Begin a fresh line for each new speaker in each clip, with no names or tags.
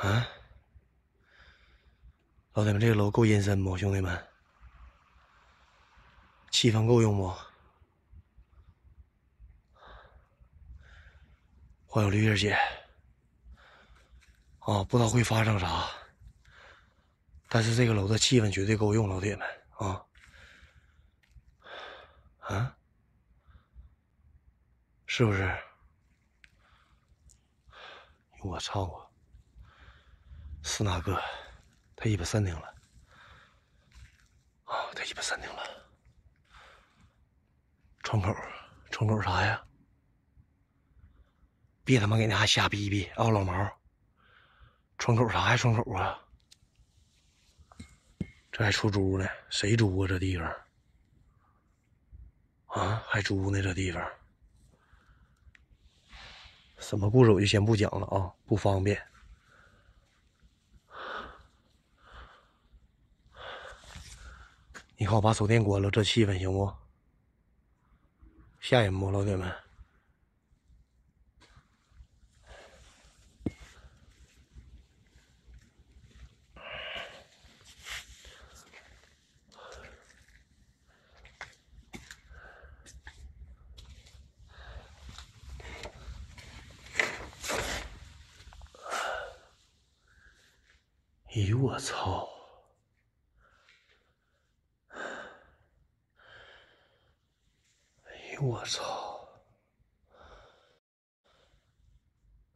啊，老铁们，这个楼够阴森不？兄弟们，气氛够用不？欢迎绿叶姐。啊，不知道会发生啥，但是这个楼的气氛绝对够用，老铁们啊！啊，是不是？我操啊！是哪个？他一把三顶了！啊，他一把三顶了！窗口，窗口啥呀？别他妈给那瞎逼逼啊，老毛！窗口啥呀？窗口啊！这还出租呢？谁租啊？这地方？啊，还租呢？这地方？什么故事我就先不讲了啊，不方便。你好把手电关了，这气氛行不？吓人不，老铁们？哎呦我操！哎呦我操！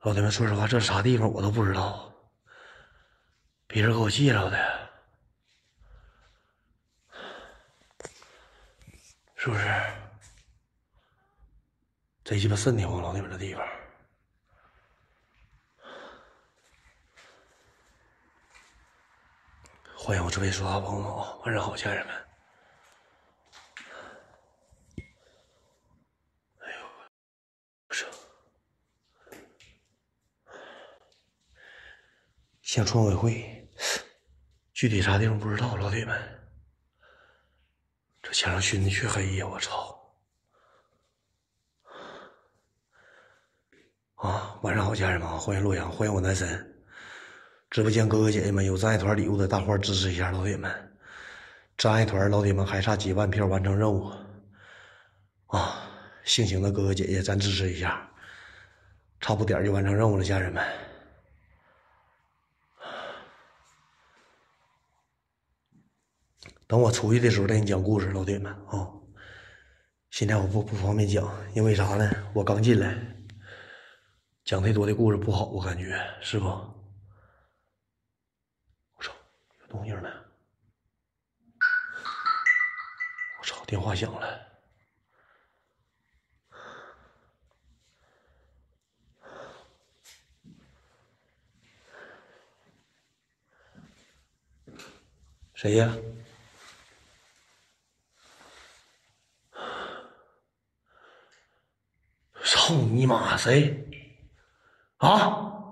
老铁们，说实话，这啥地方我都不知道，别人给我介绍的，是不是？贼鸡巴瘆得慌，老铁们，这地方。欢迎我这位说话朋友啊！晚上好，家人们。哎呦，不是，像村委会，具体啥地方不知道，老铁们。这墙上熏的黢黑呀！我操！啊，晚上好，家人们啊！欢迎洛阳，欢迎我男神。直播间哥哥姐姐们有真爱团礼物的大伙支持一下老铁们，真爱团老铁们还差几万票完成任务啊！性情的哥哥姐姐咱支持一下，差不点就完成任务了，家人们。等我出去的时候再给你讲故事，老铁们啊！现在我不不方便讲，因为啥呢？我刚进来，讲太多的故事不好，我感觉是不？我操，有动静了？我操！电话响了。谁呀？操你妈！谁？啊？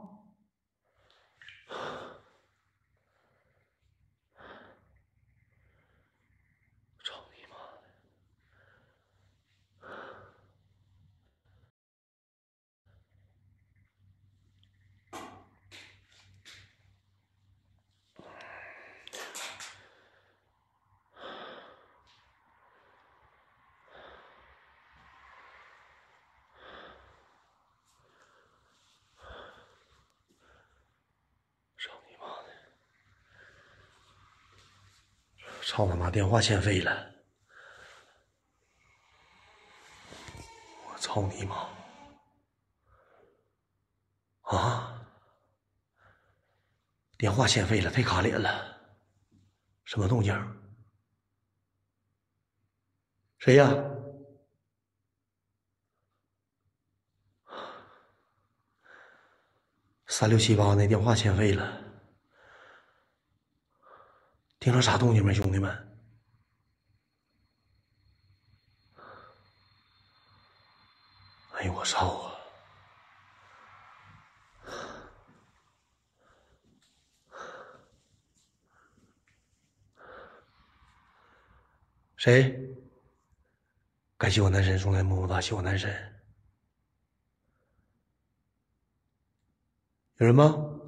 操他妈！电话欠费了！我操你妈！啊！电话欠费了，太卡脸了！什么动静？谁呀？三六七八那电话欠费了。听着啥动静没，兄弟们？哎呦我操啊！谁？感谢我男神送来么么哒，谢我男神。有人吗？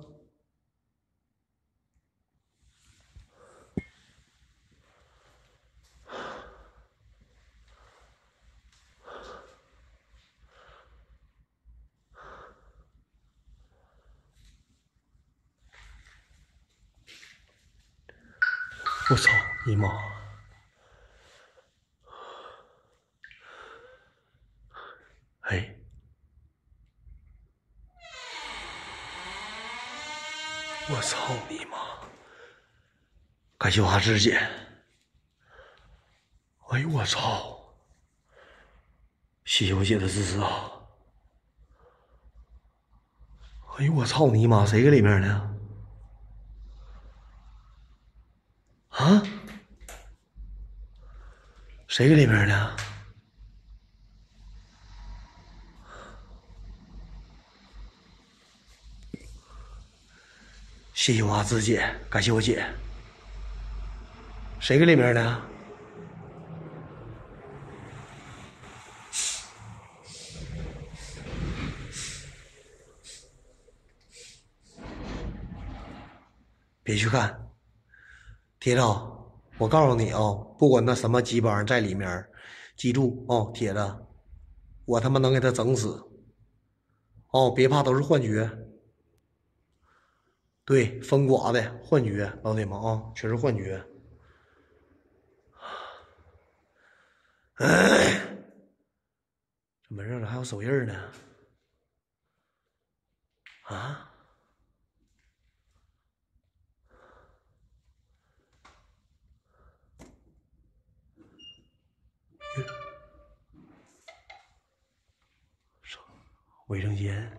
我操你妈！哎，我操你妈！感谢花枝姐。哎呦我操！谢谢我姐的支持啊！哎呦我操你妈！谁搁里面呢？啊？谁搁里面呢？谢谢我阿芝姐，感谢我姐。谁搁里面呢？别去看，铁子，我告诉你啊，不管那什么鸡巴在里面，记住哦，铁子，我他妈能给他整死。哦，别怕，都是幻觉。对，风刮的幻觉，老铁们啊，全是幻觉。哎，这门上咋还有手印呢？啊？卫生间，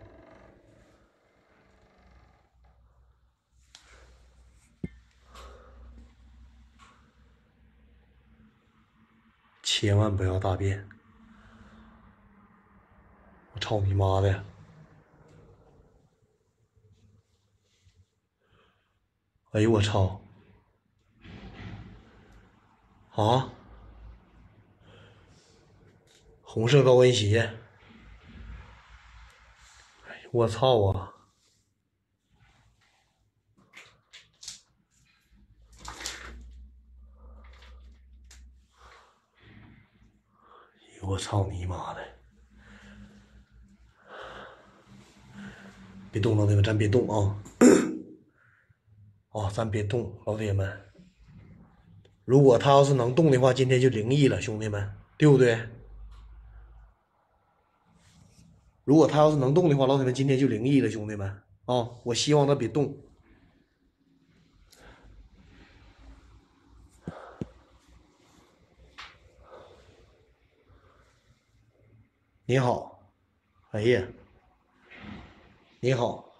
千万不要大便！我操你妈的！哎呦我操！啊！红色高跟鞋，我操啊！我操你妈的！别动，老铁们，咱别动啊！啊，咱别动，老铁们。如果他要是能动的话，今天就灵异了，兄弟们，对不对？如果他要是能动的话，老铁们今天就灵异了，兄弟们啊！我希望他别动。你好，哎呀，你好，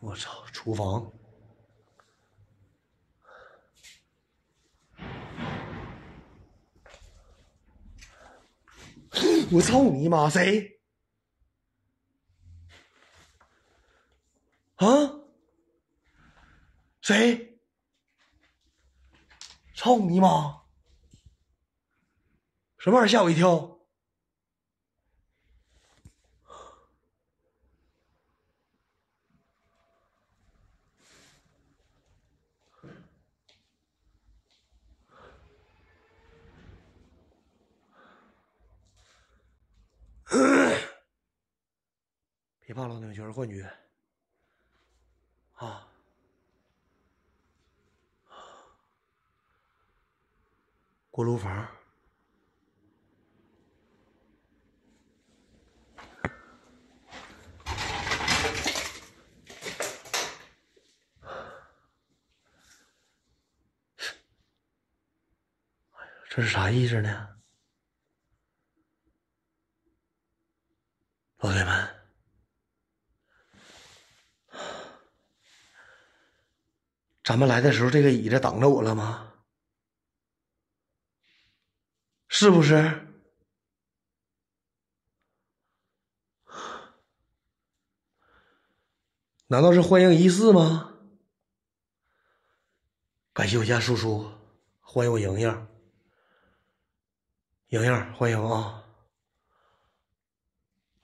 我操，厨房。我操你妈！谁？啊？谁？操你妈！什么玩意儿？吓我一跳！别怕，老铁们，全是幻觉啊！锅炉房，这是啥意思呢？老铁们，咱们来的时候，这个椅子挡着我了吗？是不是？难道是欢迎仪式吗？感谢我家叔叔，欢迎我莹莹，莹莹，欢迎啊！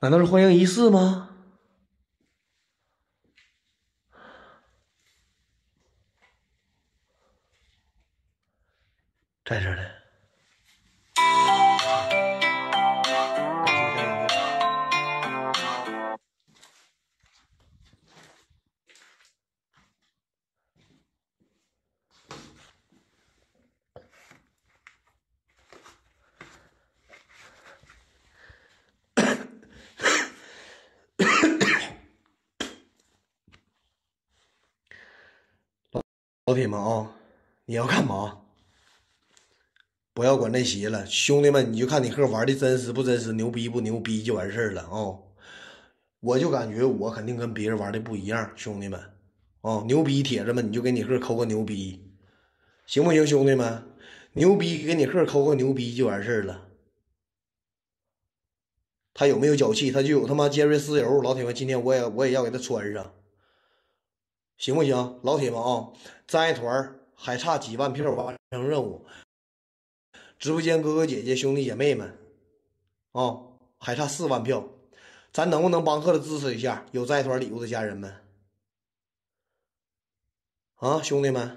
难道是欢迎仪式吗？在这儿呢。老铁们啊，你要干嘛？不要管那些了，兄弟们，你就看你哥玩的真实不真实，牛逼不牛逼就完事儿了啊！我就感觉我肯定跟别人玩的不一样，兄弟们啊，牛逼铁子们，你就给你哥扣个牛逼，行不行？兄弟们，牛逼给你哥扣个牛逼就完事儿了。他有没有脚气？他就有他妈尖锐丝油，老铁们，今天我也我也要给他穿上，行不行？老铁们啊，摘团还差几万票完成任务。直播间哥哥姐姐兄弟姐妹们，啊，还差四万票，咱能不能帮客的支持一下有在团礼物的家人们？啊，兄弟们，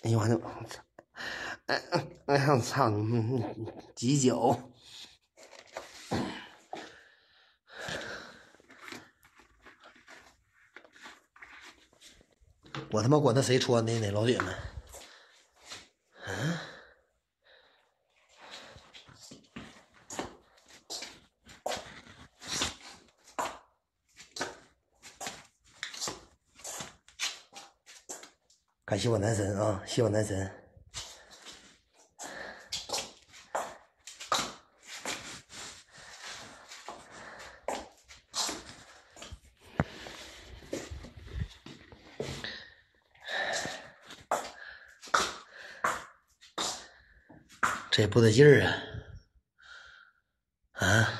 哎呦我操！哎哎呀我操！挤脚。我他妈管他谁穿的呢，老铁们！嗯，感谢我男神啊，谢我男神。这不得劲儿啊！啊，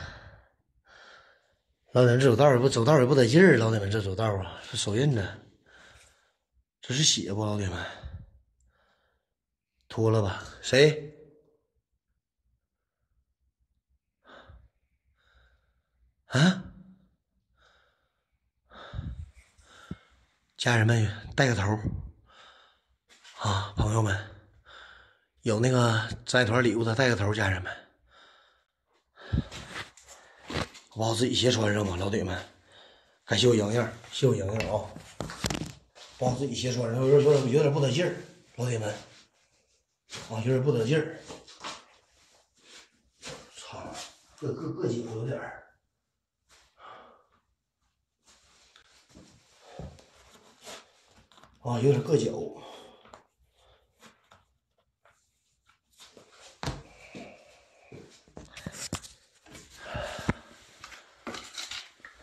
老铁们，这走道也不走道也不得劲儿，老铁们，这走道啊，这手印呢？这是血不，老铁们？脱了吧？谁？啊？家人们，带个头啊，朋友们。有那个摘团礼物的带个头，家人们，我把我自己鞋穿上吧，老铁们，感谢我莹莹，谢我莹莹啊，把我自己鞋穿上，有点有点有点不得劲儿，老铁们，啊，有点不得劲儿，操，硌硌硌脚有点儿，啊，有点硌脚。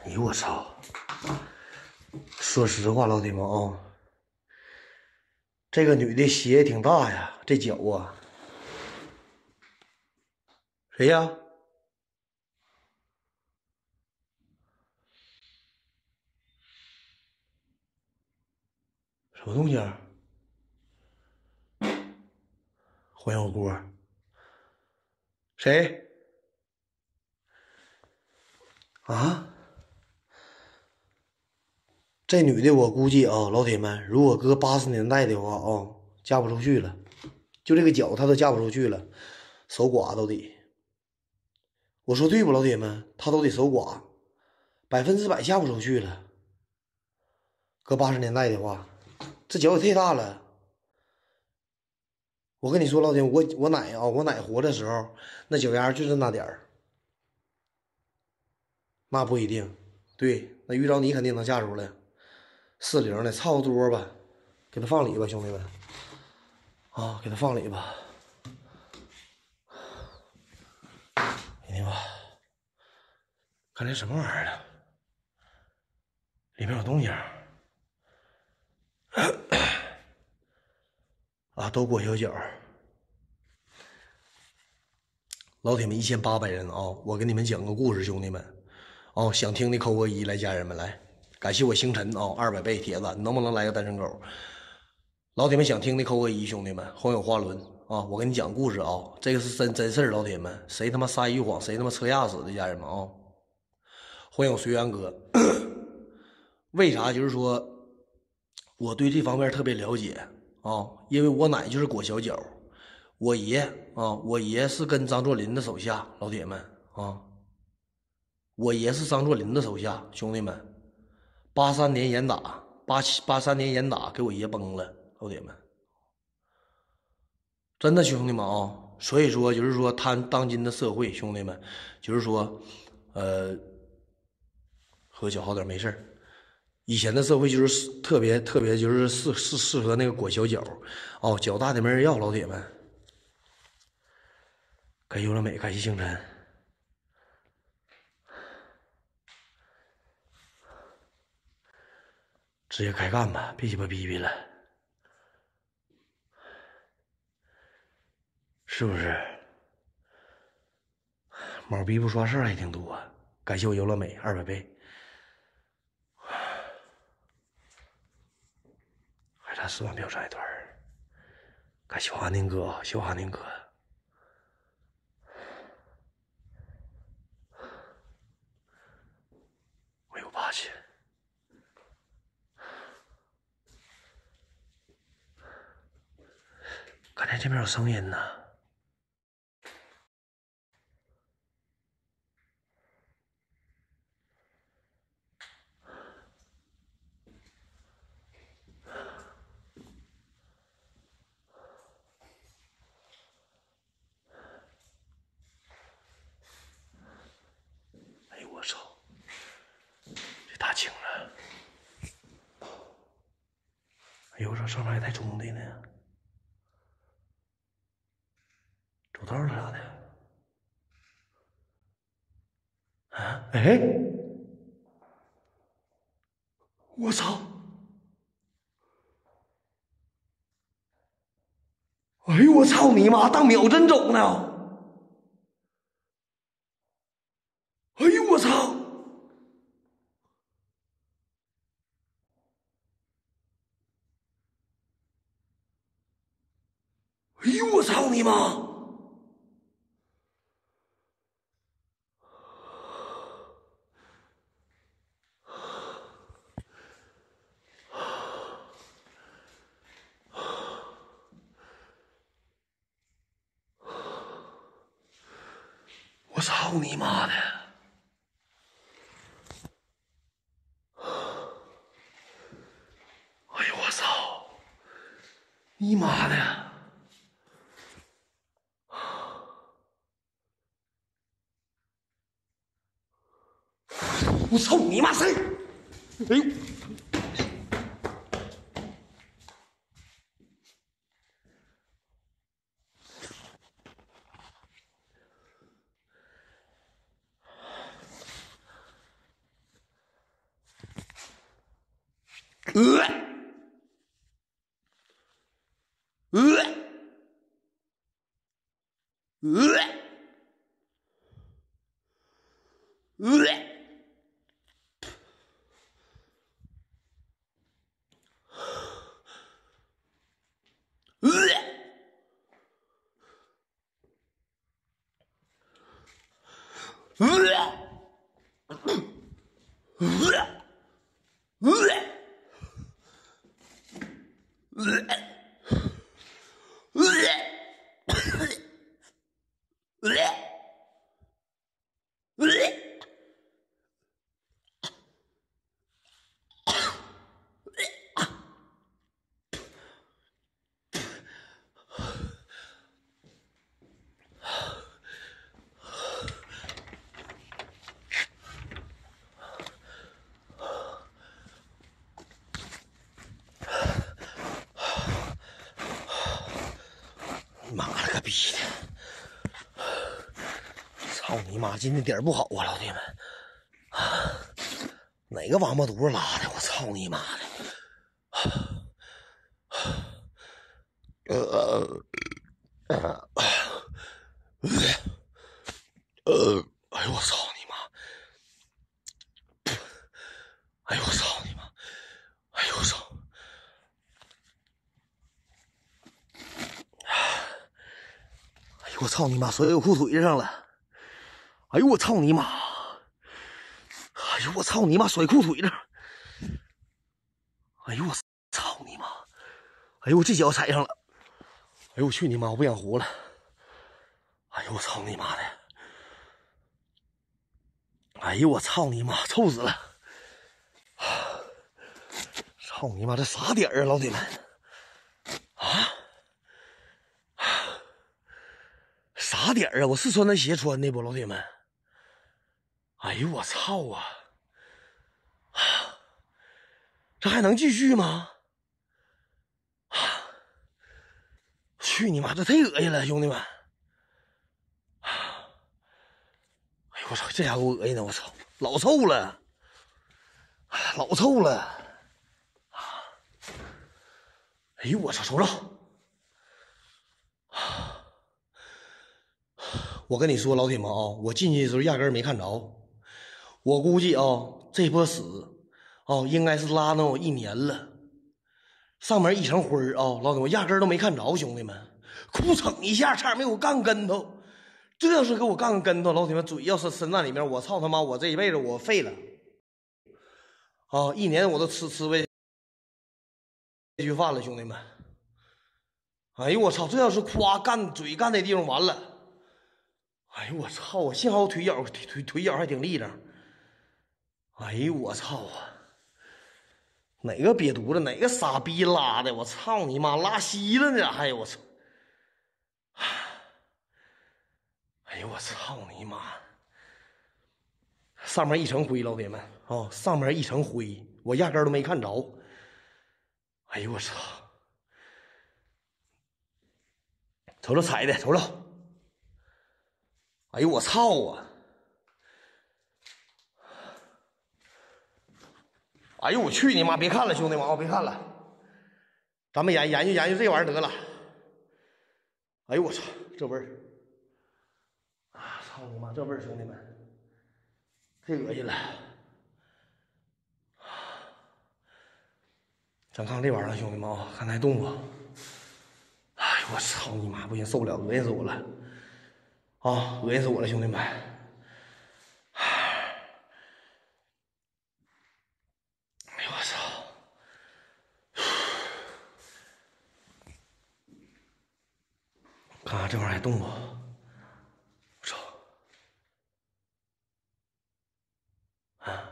哎呦我操！说实话，老铁们啊，这个女的鞋挺大呀，这脚啊，谁呀？什么东西？啊？欢迎火锅？谁？啊？这女的，我估计啊，老铁们，如果搁八十年代的话啊，嫁不出去了。就这个脚，她都嫁不出去了，守寡都得。我说对不，老铁们，她都得守寡，百分之百嫁不出去了。搁八十年代的话，这脚也太大了。我跟你说，老铁，我我奶啊，我奶活的时候，那脚丫就是那点儿。那不一定，对，那遇着你肯定能嫁出来。四零的差不多吧，给他放里吧，兄弟们，啊，给他放里吧。哎呀妈，看这什么玩意儿呢？里面有东西。啊，都裹小脚。老铁们，一千八百人啊！我给你们讲个故事，兄弟们，哦，想听的扣个一来，家人们来。感谢我星辰啊，二百倍铁子，能不能来个单身狗？老铁们想听的扣个一，兄弟们，欢迎我花轮啊！我给你讲故事啊，这个是真真事儿，老铁们，谁他妈撒一谎，谁他妈车压死的家人们啊！欢迎我随缘哥，为啥？就是说我对这方面特别了解啊，因为我奶就是裹小脚，我爷啊，我爷是跟张作霖的手下，老铁们啊，我爷是张作霖的手下，兄弟们。八三年严打，八七八三年严打，给我爷崩了，老铁们，真的兄弟们啊！所以说就是说，他当今的社会，兄弟们，就是说，呃，喝酒好点没事以前的社会就是特别特别，就是适适适合那个裹小脚，哦，脚大的没人要，老铁们。感谢优乐美，感谢星辰，直接开干吧，别鸡巴逼逼了，是不是？毛逼不说事儿还挺多，感谢我优乐美二百倍。还差十万票一团感谢我华宁哥，谢我华宁哥，我有八千，刚才这边有声音呢。哎呦我操这大清了哎呦我操上面还带钟的呢。走道啥的？啊？哎！我操！哎呦我操你妈！当秒针走呢！哎呦我操！哎呦我操你妈！我操你妈的！哎呦我操！妈的！我操你妈谁？哎呦！呃，呃，呃，呃。逼的！操你妈！今天点儿不好啊，老铁们！啊哪个王八犊子拉的？我操你妈的！呃呃呃！哎呦我操你妈！哎呦我操你妈！哎呦我操！我操你妈！所有裤腿上了！哎呦我操你妈！哎呦我操你妈！甩裤腿上！哎呦我操你妈！哎呦我这脚踩上了！哎呦我去你妈！我不想活了！哎呦我操你妈的！哎呦我操你妈！臭死了！操你妈！这啥点啊，老铁们？啊？啥点儿啊？我是穿那鞋穿的不，老铁们？哎呦我操啊！这还能继续吗？啊！去你妈！这太恶心了，兄弟们！哎呦我操！这家伙恶心的，我操，老臭了！老臭了！啊！哎呦我操！瞅瞅！我跟你说，老铁们啊，我进去的时候压根没看着。我估计啊，这波屎啊，应该是拉能有一年了。上面一层灰啊，老铁，们压根都没看着，兄弟们，哭蹭一下，差点没给我干跟头。这要是给我干个跟头，老铁们嘴要是伸那里面，我操他妈，我这一辈子我废了。啊，一年我都吃吃不这句饭了，兄弟们。哎呦我操，这要是夸干嘴干那地方完了。哎呦我操！我幸好我腿脚腿腿腿脚还挺利整。哎呦我操啊！哪个瘪犊子，哪个傻逼拉的？我操你妈，拉稀了呢！哎呦我操！哎呦我操你妈！上面一层灰，老铁们啊，上面一层灰，我压根都没看着。哎呦我操！瞅瞅踩的，瞅瞅。哎呦我操啊！哎呦我去你妈！别看了，兄弟们啊，别看了，咱们研研究研究这玩意儿得了。哎呦我操，这味儿！啊操你妈，这味儿，兄弟们，太恶心了！咱看看这玩意儿，兄弟们啊，看还动不？哎呦我操你妈，不行，受不了，恶心死我了！啊，恶心死我了，兄弟们！哎呦我操！这玩意儿还动不？我操！啊，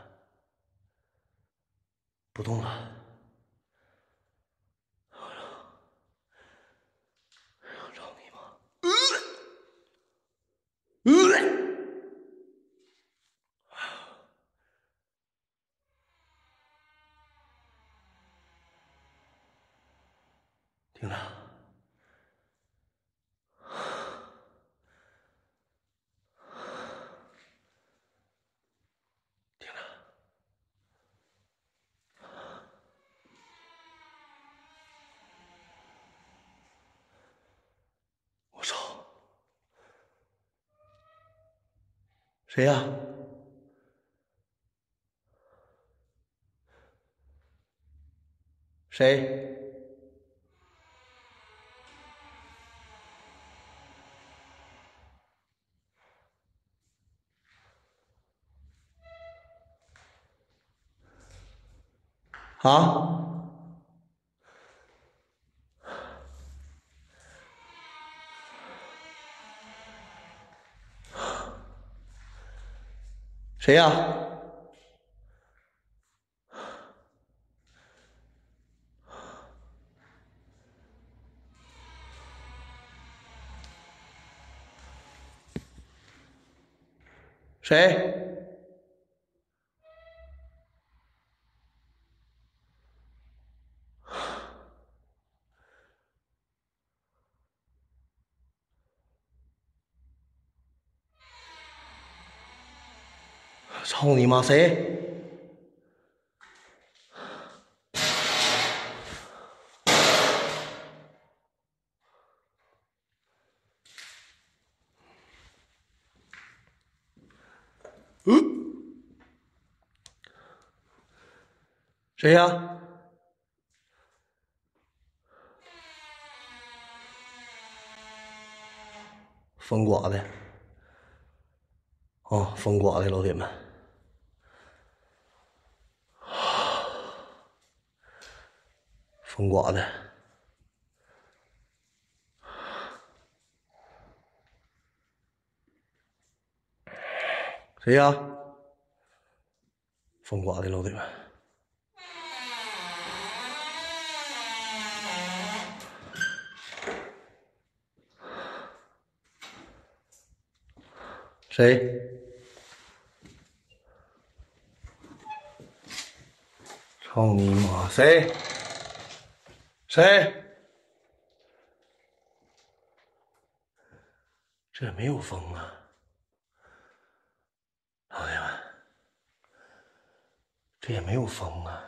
不动了。呃，停了，停了，我操！谁呀？谁？啊？谁呀？谁？操你妈！谁？嗯？谁呀？风刮的。哦，风刮的，老铁们。风刮的，谁呀？风刮的老铁们，谁？操你妈！谁？谁？这也没有风啊，老铁们，这也没有风啊！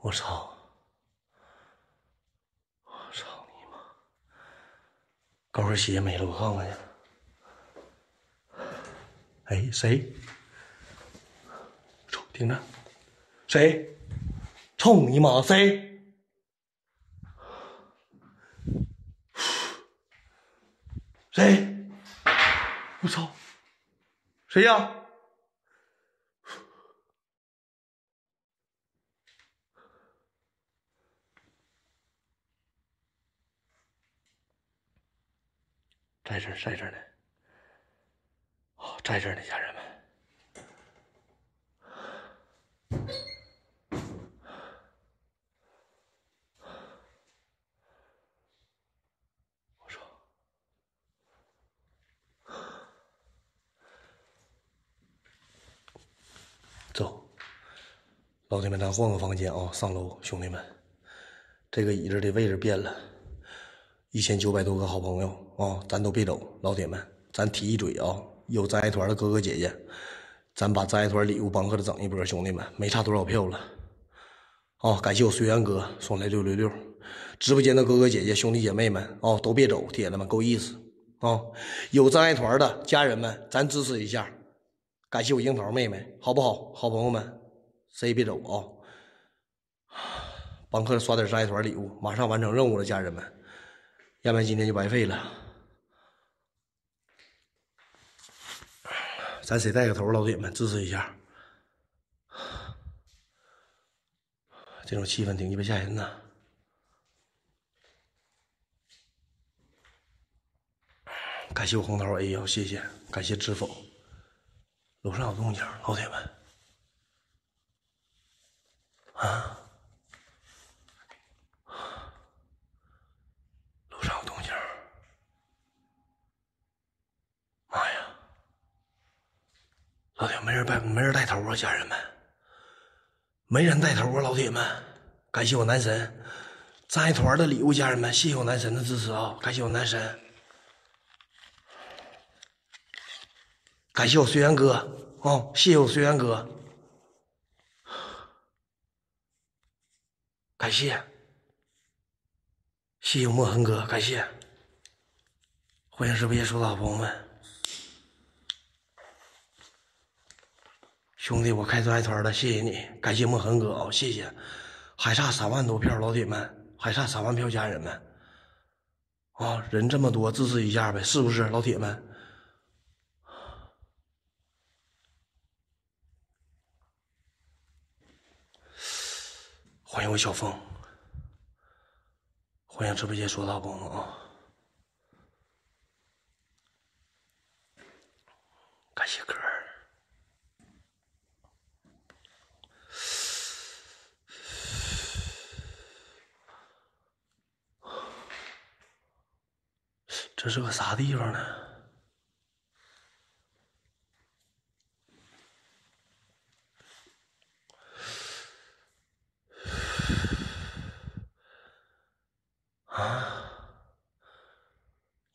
我操！我操你妈！高跟鞋没了，我看看去。哎，谁？瞅，听着，谁？冲你妈！谁？谁？我操！谁呀？在这儿，在这儿呢。哦，在这儿呢，家人们。我操！走，老铁们，咱换个房间啊，上楼，兄弟们，这个椅子的位置变了，一千九百多个好朋友啊，咱都别走，老铁们，咱提一嘴啊，有真爱团的哥哥姐姐，咱把真爱团礼物帮哥的整一波，兄弟们，没差多少票了，啊，感谢我随缘哥送来六六六，直播间的哥哥姐姐、兄弟姐妹们啊，都别走，铁子们够意思。啊，有真爱团的家人们，咱支持一下。感谢我樱桃妹妹，好不好？好朋友们，谁也别走啊！帮客刷点真爱团礼物，马上完成任务了，家人们，要不然今天就白费了。咱谁带个头，老铁们支持一下。这种气氛挺鸡巴吓人呐！感谢我红桃 A 幺，谢谢，感谢知否。楼上有动静，老铁们，啊，楼上有动静，妈呀，老铁没人带没人带头啊，家人们，没人带头啊，老铁们，感谢我男神。战一团的礼物，家人们，谢谢我男神的支持啊，感谢我男神。感谢我随缘哥。哦，谢谢我随缘哥，感谢，谢谢我墨痕哥，感谢，欢迎直播间所有好朋友们，兄弟，我开真爱团了，谢谢你，感谢墨痕哥啊，谢谢，还差三万多票，老铁们，还差三万票，家人们，啊，人这么多，支持一下呗，是不是，老铁们？欢迎我小峰，欢迎直播间所有的好朋友啊！感谢哥儿，这是个啥地方呢？啊！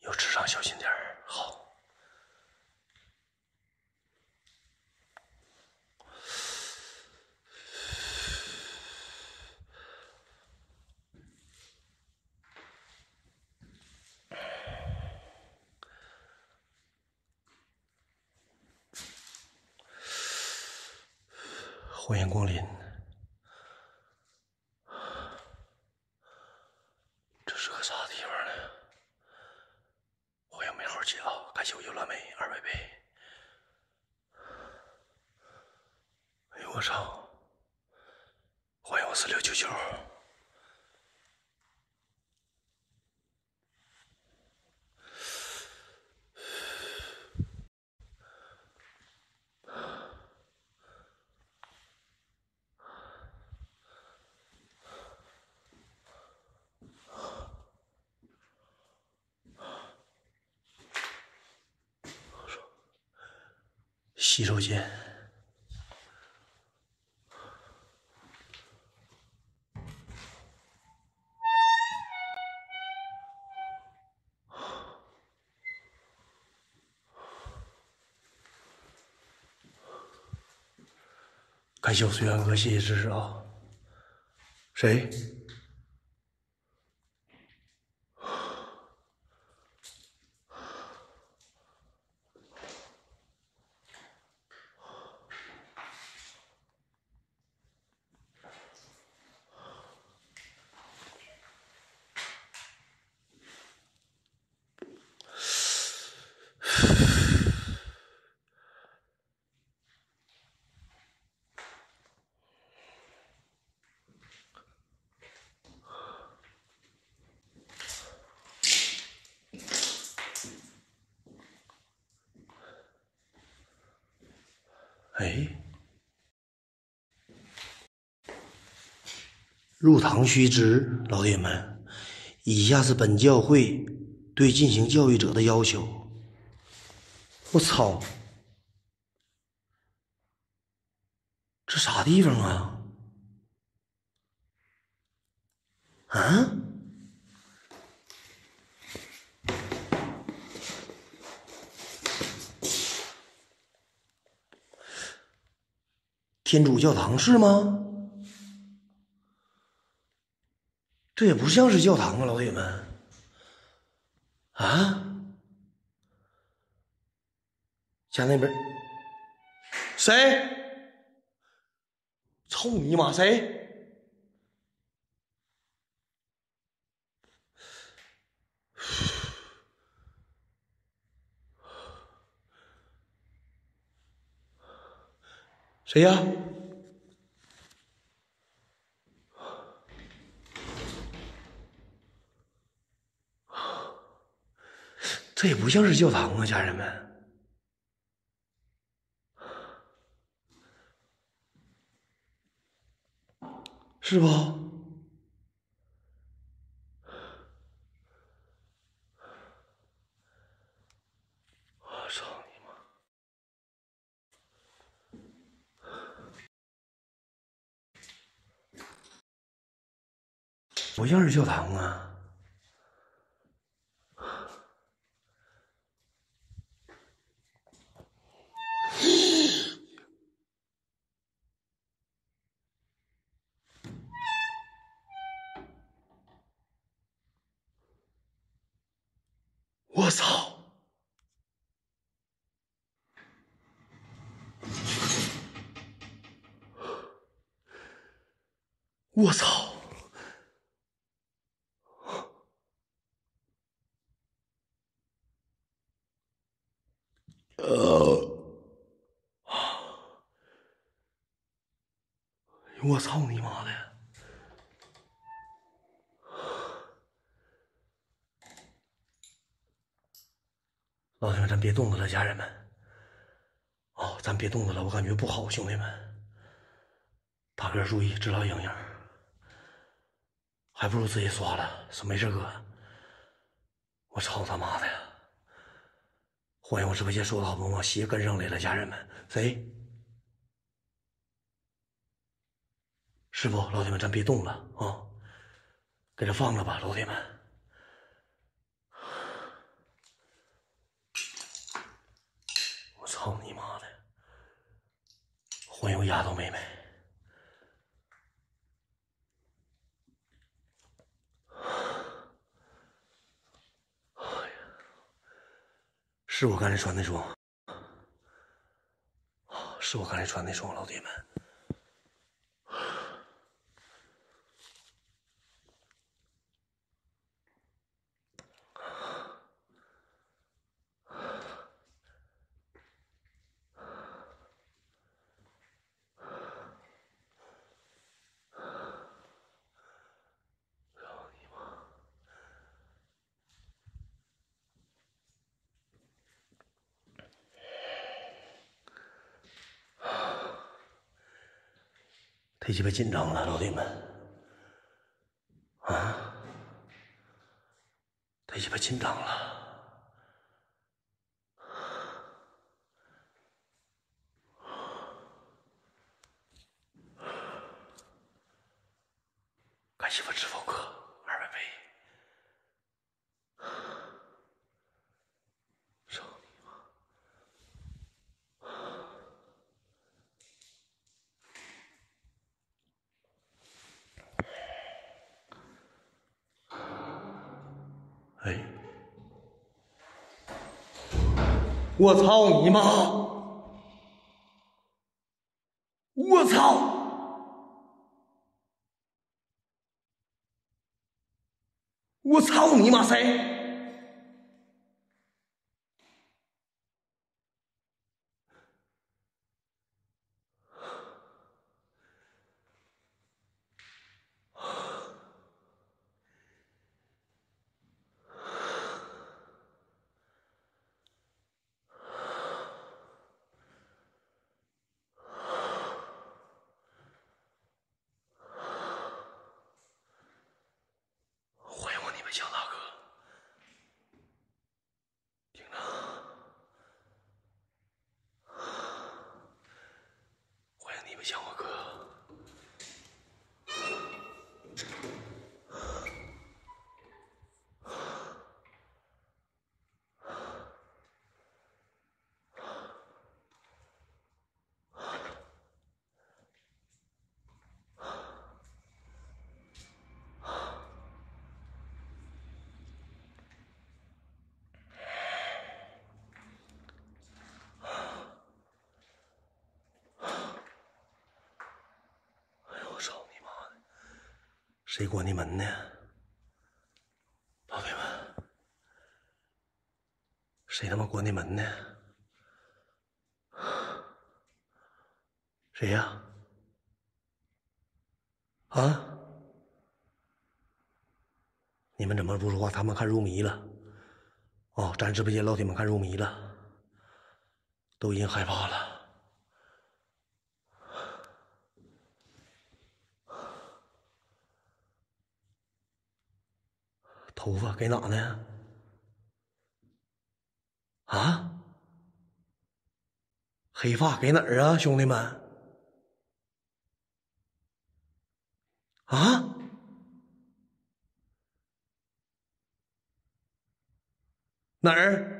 有智商，小心点儿。好，欢迎光临。不见。感谢我随缘哥，谢谢支持啊！谁？哎，入堂须知，老铁们，以下是本教会对进行教育者的要求。我操，这啥地方啊？啊？天主教堂是吗？这也不像是教堂啊，老铁们。啊？家那边谁？操你妈！谁？谁呀？这也不像是教堂啊，家人们，是不？不像是教堂啊。我操！我操！呃，啊我操你妈的！老铁们，咱别动他了，家人们。哦，咱别动他了，我感觉不好，兄弟们。大哥注意，知道莹莹，还不如自己刷了。说没事哥，我操他妈的！欢迎我直播间所有的好朋友，鞋跟上来了，家人们。谁？师傅，老铁们，咱别动了啊，给他放了吧，老铁们。我操你妈的！欢迎我丫头妹妹。是我刚才穿那双，是我刚才穿那双，老铁们。太鸡巴紧张了，老弟们，啊，太鸡巴紧张了，媳妇支付哥二百倍。操你妈！哎，我操你妈！我操！我操你妈！谁？欢迎我你们小大哥，听着，欢迎你们想我哥。哎呦我操你妈的！谁关的门呢？老铁们，谁他妈关的门呢？谁呀？啊？你们怎么不说话？他们看入迷了。哦，咱直播间老铁们看入迷了，都已经害怕了。头发给哪呢？啊？黑发给哪儿啊，兄弟们？啊？哪儿？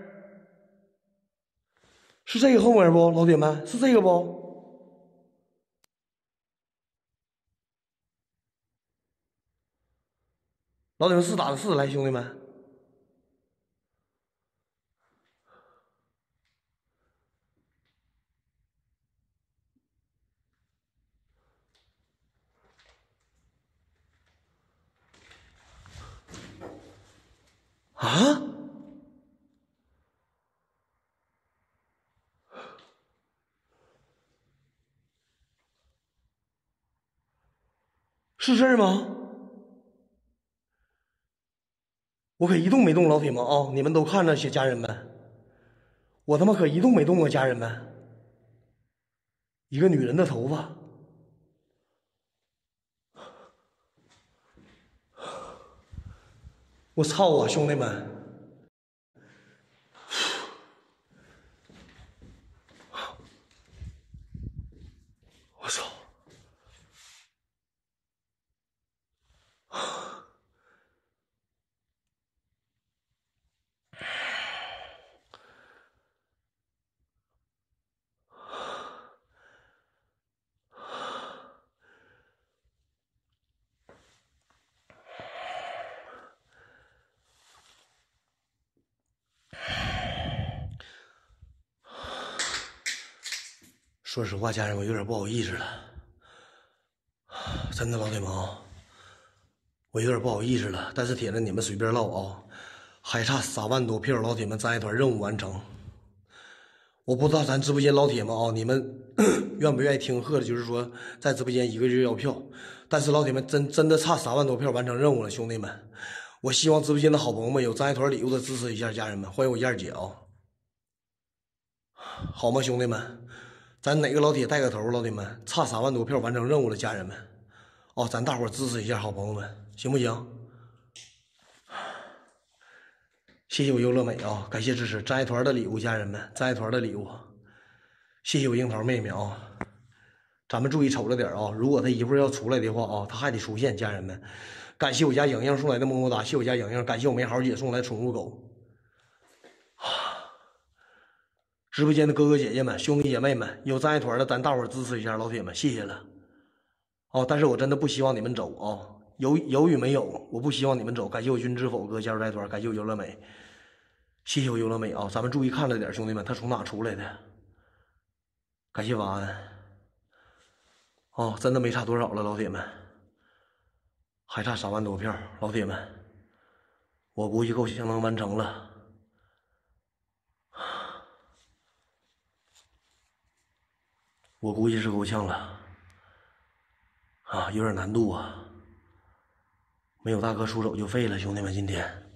是这个后面不，老铁们？是这个不？老铁们是打的是来，兄弟们。啊？是这儿吗？我可一动没动，老铁们啊！你们都看着些家人们，我他妈可一动没动啊，家人们！一个女人的头发，我操啊，兄弟们！说实话，家人，我有点不好意思了，真的，老铁们啊，我有点不好意思了。但是铁子，你们随便唠啊，还差三万多票，老铁们，战一团任务完成。我不知道咱直播间老铁们啊，你们 愿不愿意听贺的？就是说，在直播间一个月要票，但是老铁们真真的差三万多票完成任务了，兄弟们，我希望直播间的好朋友们有战一团礼物的支持一下，家人们，欢迎我燕儿姐啊，好吗，兄弟们？咱哪个老铁带个头？老铁们，差三万多票完成任务了，家人们，哦，咱大伙支持一下，好朋友们，行不行？谢谢我优乐美啊，感谢支持，战爱团的礼物，家人们，战爱团的礼物，谢谢我樱桃妹妹啊，咱们注意瞅着点啊，如果他一会儿要出来的话啊，他还得出现，家人们，感谢我家莹莹送来的么么哒，谢我家莹莹，感谢我美好姐送来宠物狗。直播间的哥哥姐姐们、兄弟姐妹们，有真爱团的，咱大伙支持一下，老铁们，谢谢了。哦，但是我真的不希望你们走啊，有有与没有，我不希望你们走。感谢我君知否哥加入爱团，感谢我优乐美，谢谢我优乐美啊，咱们注意看着点，兄弟们，他从哪出来的？感谢晚安。哦，真的没差多少了，老铁们，还差三万多票，老铁们，我估计够呛能完成了，我估计是够呛了，啊，有点难度啊，没有大哥出手就废了，兄弟们，今天，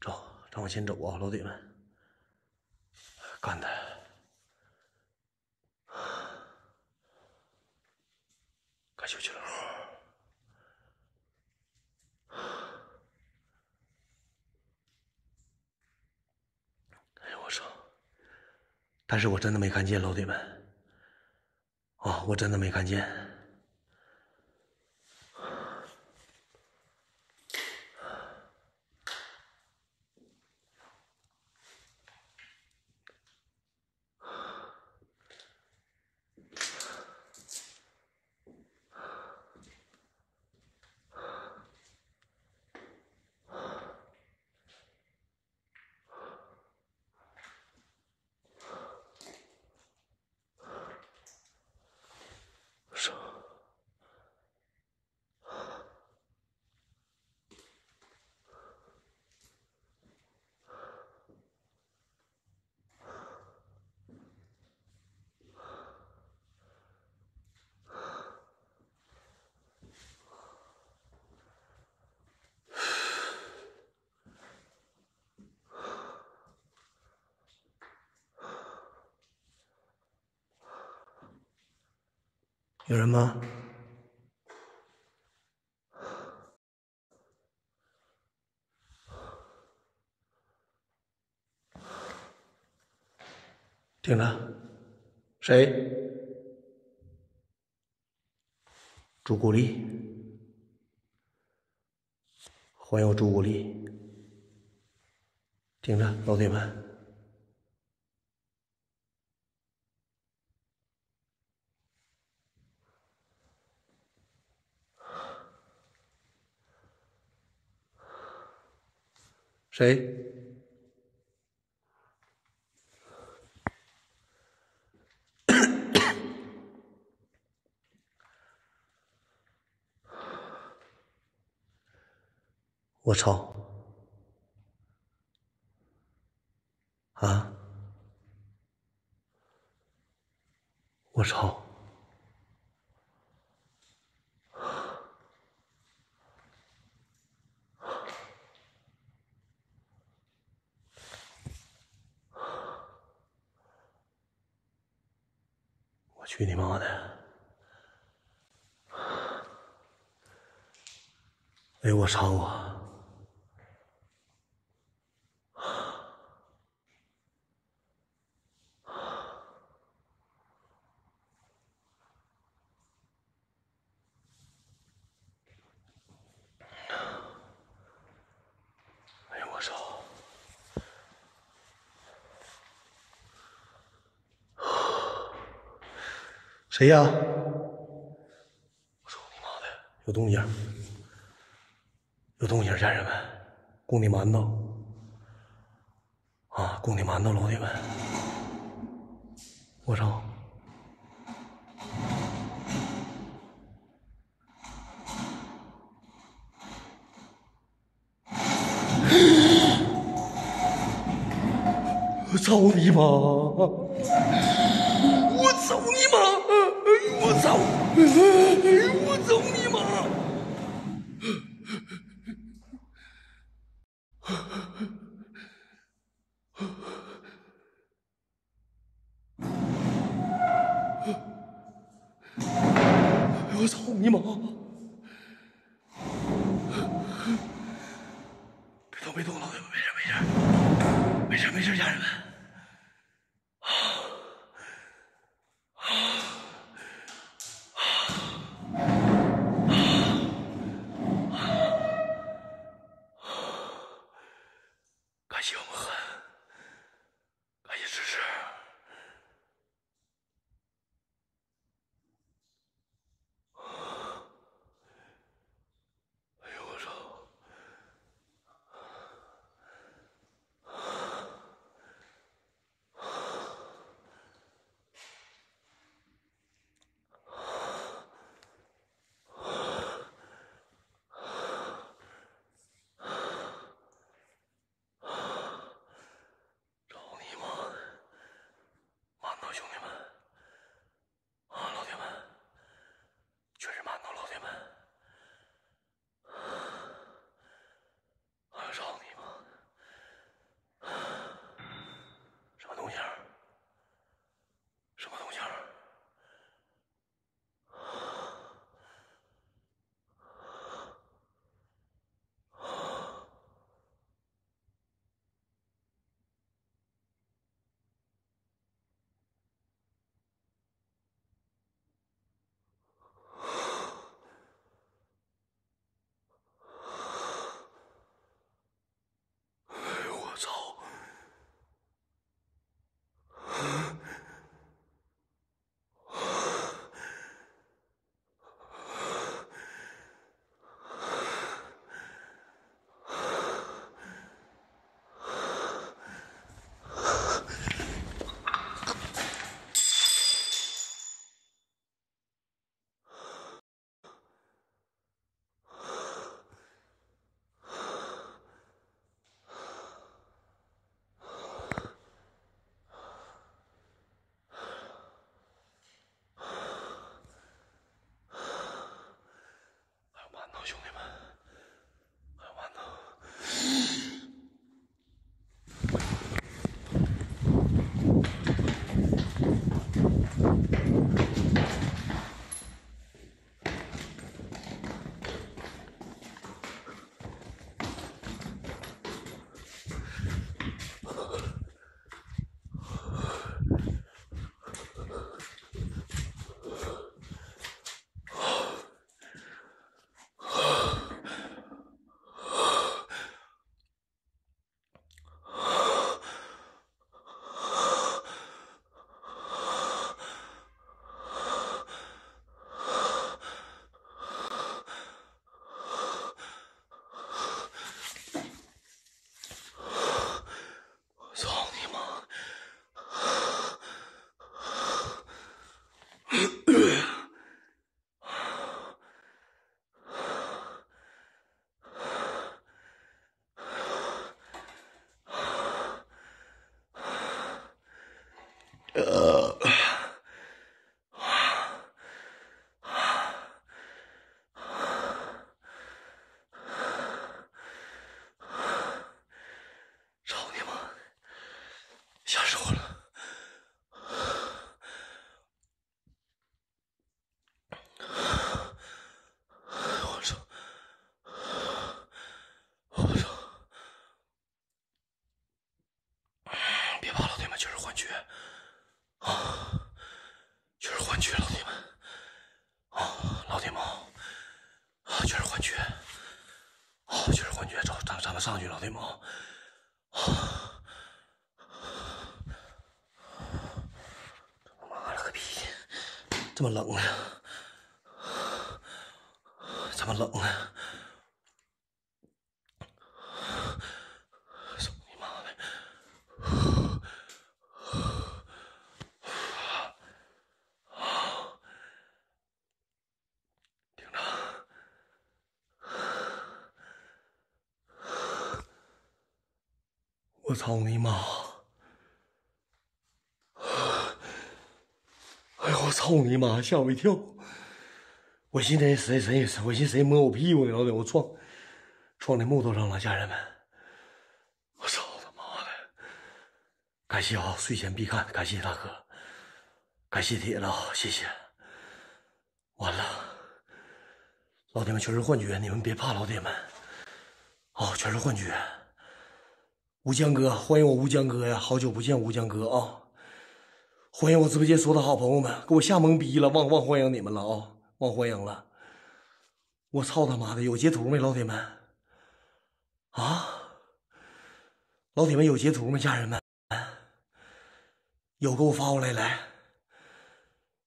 走，咱往前走啊，老铁们，干他！感谢九零哎呦我操！但是我真的没看见老铁们，啊，我真的没看见。有人吗？听着，谁？朱古力，欢迎朱古力。听着，老铁们。谁？我操！啊！我操！去你妈的！哎呦我操啊！哎呦我操！谁呀？我操你妈的！有动静，有动静，家人们，供你馒头啊！供你馒头，老铁们！我操！我操你妈！操！这么冷呢？这么冷呢？操你妈的！听着，我操你妈！哎呦我操你妈！吓我一跳！我寻思谁谁谁，我寻思谁摸我屁股呢？老铁，我撞撞在木头上了，家人们！我操他妈的！感谢啊，睡前必看，感谢大哥，感谢铁子，谢谢。完了，老铁们全是幻觉，你们别怕，老铁们。哦，全是幻觉。吴江哥，欢迎我吴江哥呀！好久不见，吴江哥啊！欢迎我直播间所有的好朋友们，给我吓懵逼了，忘忘欢迎你们了啊！忘欢迎了。我操他妈的，有截图没，老铁们？啊！老铁们有截图吗？家人们，有给我发过来来。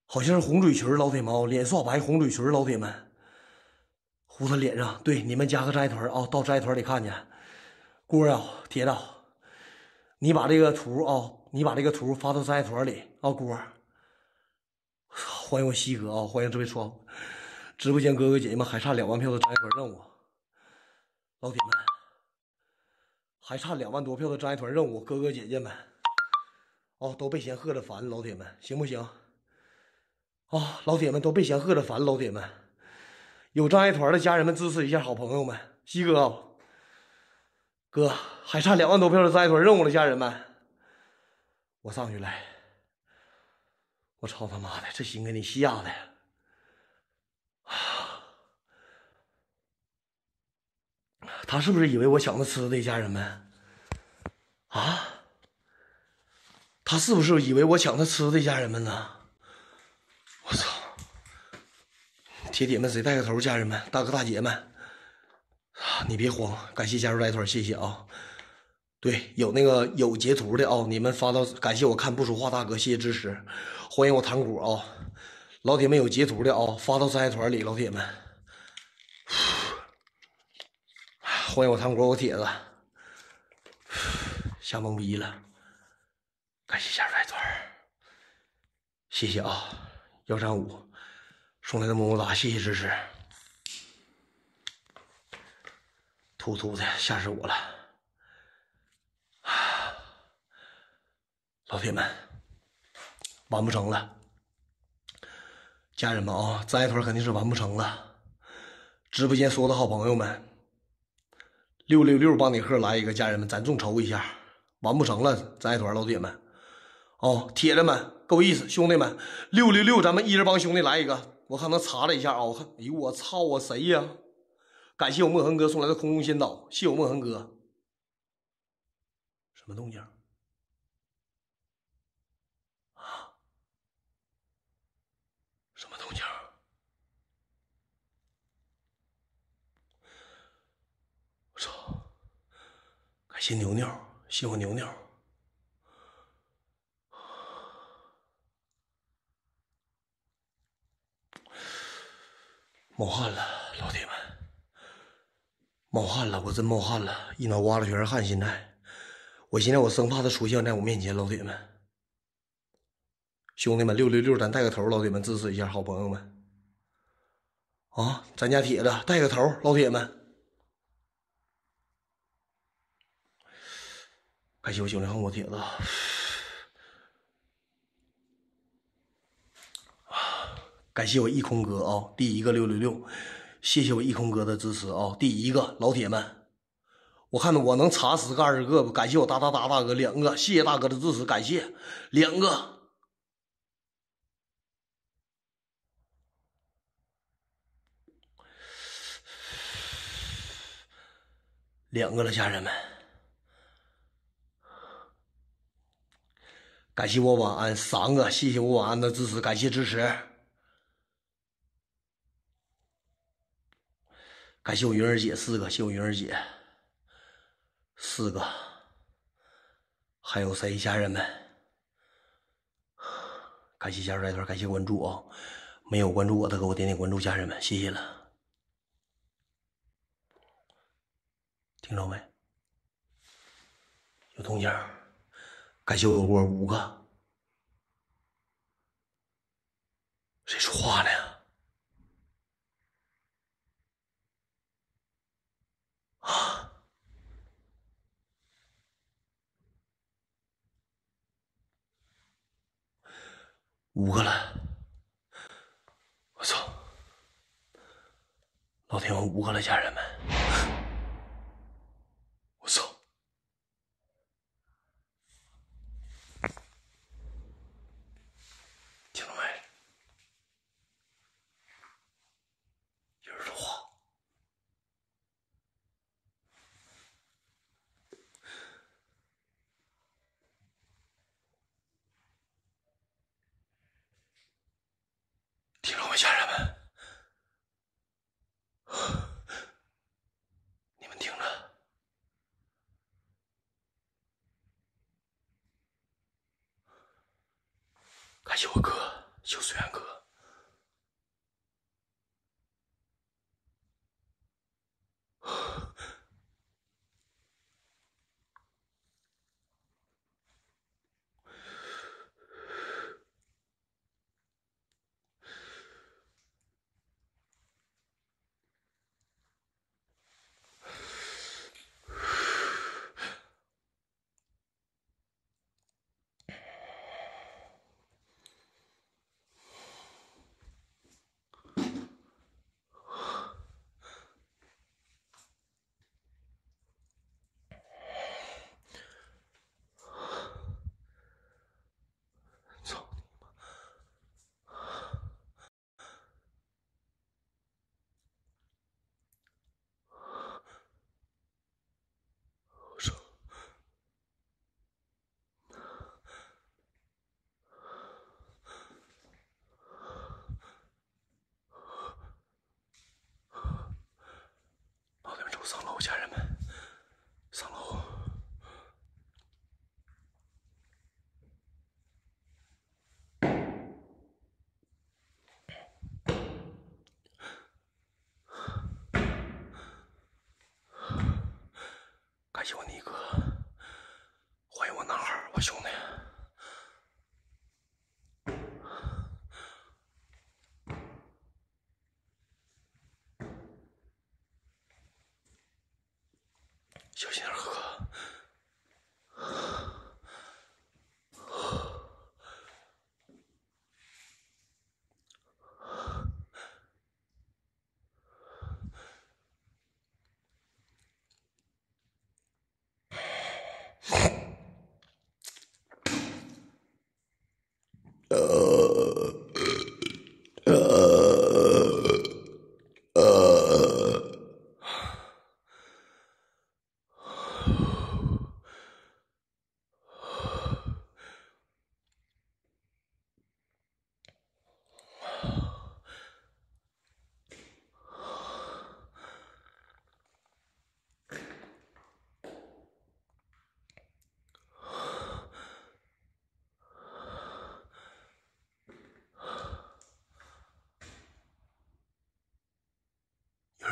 好像是红嘴裙，老铁们，脸刷白，红嘴裙，老铁们，糊他脸上。对，你们加个斋团啊，到斋团里看去。锅啊，铁子，你把这个图啊，你把这个图发到斋团里啊，郭。欢迎我西哥啊，欢迎这位窗直播间哥哥姐姐们，还差两万票的斋团任务，老铁们，还差两万多票的斋团任务，哥哥姐姐们，哦，都别嫌喝着烦，老铁们，行不行？啊，老铁们都别嫌喝着烦，老铁们，有张爱团的家人们支持一下，好朋友们，西哥。哥，还差两万多票的灾团任务了，家人们，我上去了。我操他妈的，这心给你吓的！他是不是以为我抢他吃的？家人们，啊？他是不是以为我抢他吃的？家人们呢？我操！铁铁们，谁带个头？家人们，大哥大姐们。你别慌，感谢加入来团，谢谢啊！对，有那个有截图的啊，你们发到感谢我看不说话大哥，谢谢支持，欢迎我糖果啊！老铁们有截图的啊，发到斋团里，老铁们，欢迎我糖果，我铁子，吓懵逼了，感谢加入来团，谢谢啊！幺三五送来的么么哒，谢谢支持。突突的，吓死我了！老铁们，完不成了，家人们啊，这团肯定是完不成了。直播间所有的好朋友们，六六六帮你贺来一个，家人们，咱众筹一下，完不成了，这团老铁们，哦，铁子们，够意思，兄弟们，六六六，咱们一人帮兄弟来一个，我看能查了一下啊，我看，哎呦，我操，我谁呀？感谢我墨痕哥送来的空中仙岛，谢我墨痕哥。什么动静？啊？什么动静？我操！谢牛牛，谢我牛牛。冒汗了，老铁们。冒汗了，我真冒汗了，一脑瓜子全是汗。现在，我现在我生怕他出现在我面前，老铁们、兄弟们，六六六，咱带个头，老铁们支持一下，好朋友们啊！咱家铁子带个头，老铁们，感谢我兄弟恨我铁子！感谢我一空哥啊，第一个六六六。谢谢我一空哥的支持啊！第一个老铁们，我看我能查十个二十个不？感谢我哒哒哒大哥两个，谢谢大哥的支持，感谢两个，两个了，家人们，感谢我晚安三个，谢谢我晚安的支持，感谢支持。感谢我云儿姐四个，谢我云儿姐四个，还有谁，家人们？感谢加入来团，感谢关注啊！没有关注我的，给我点点关注，家人们，谢谢了。听着没？有动静。感谢我锅五个。谁说话呢？啊！五个了！我操！老天，我五个了，家人们！家人们，你们听着，小哥，小孙修思远哥。上楼，家人们，上楼。感谢我尼哥，欢迎我男孩，我兄弟。小心点喝。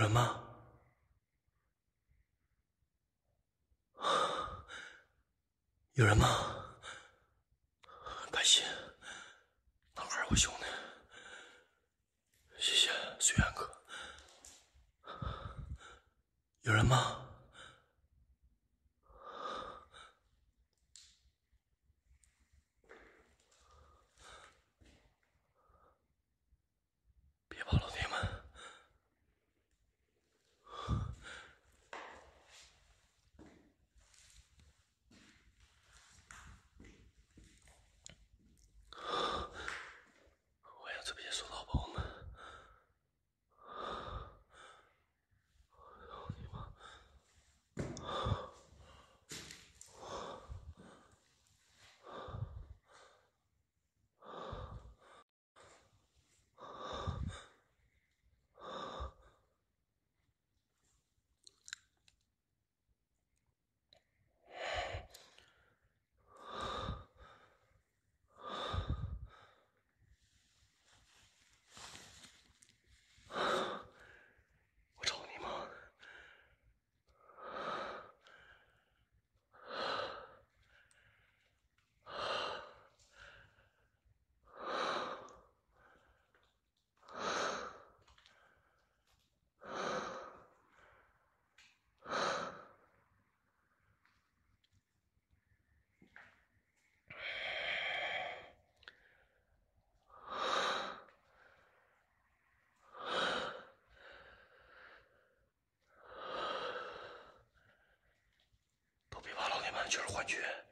有人吗？有人吗？so long. 我是幻觉。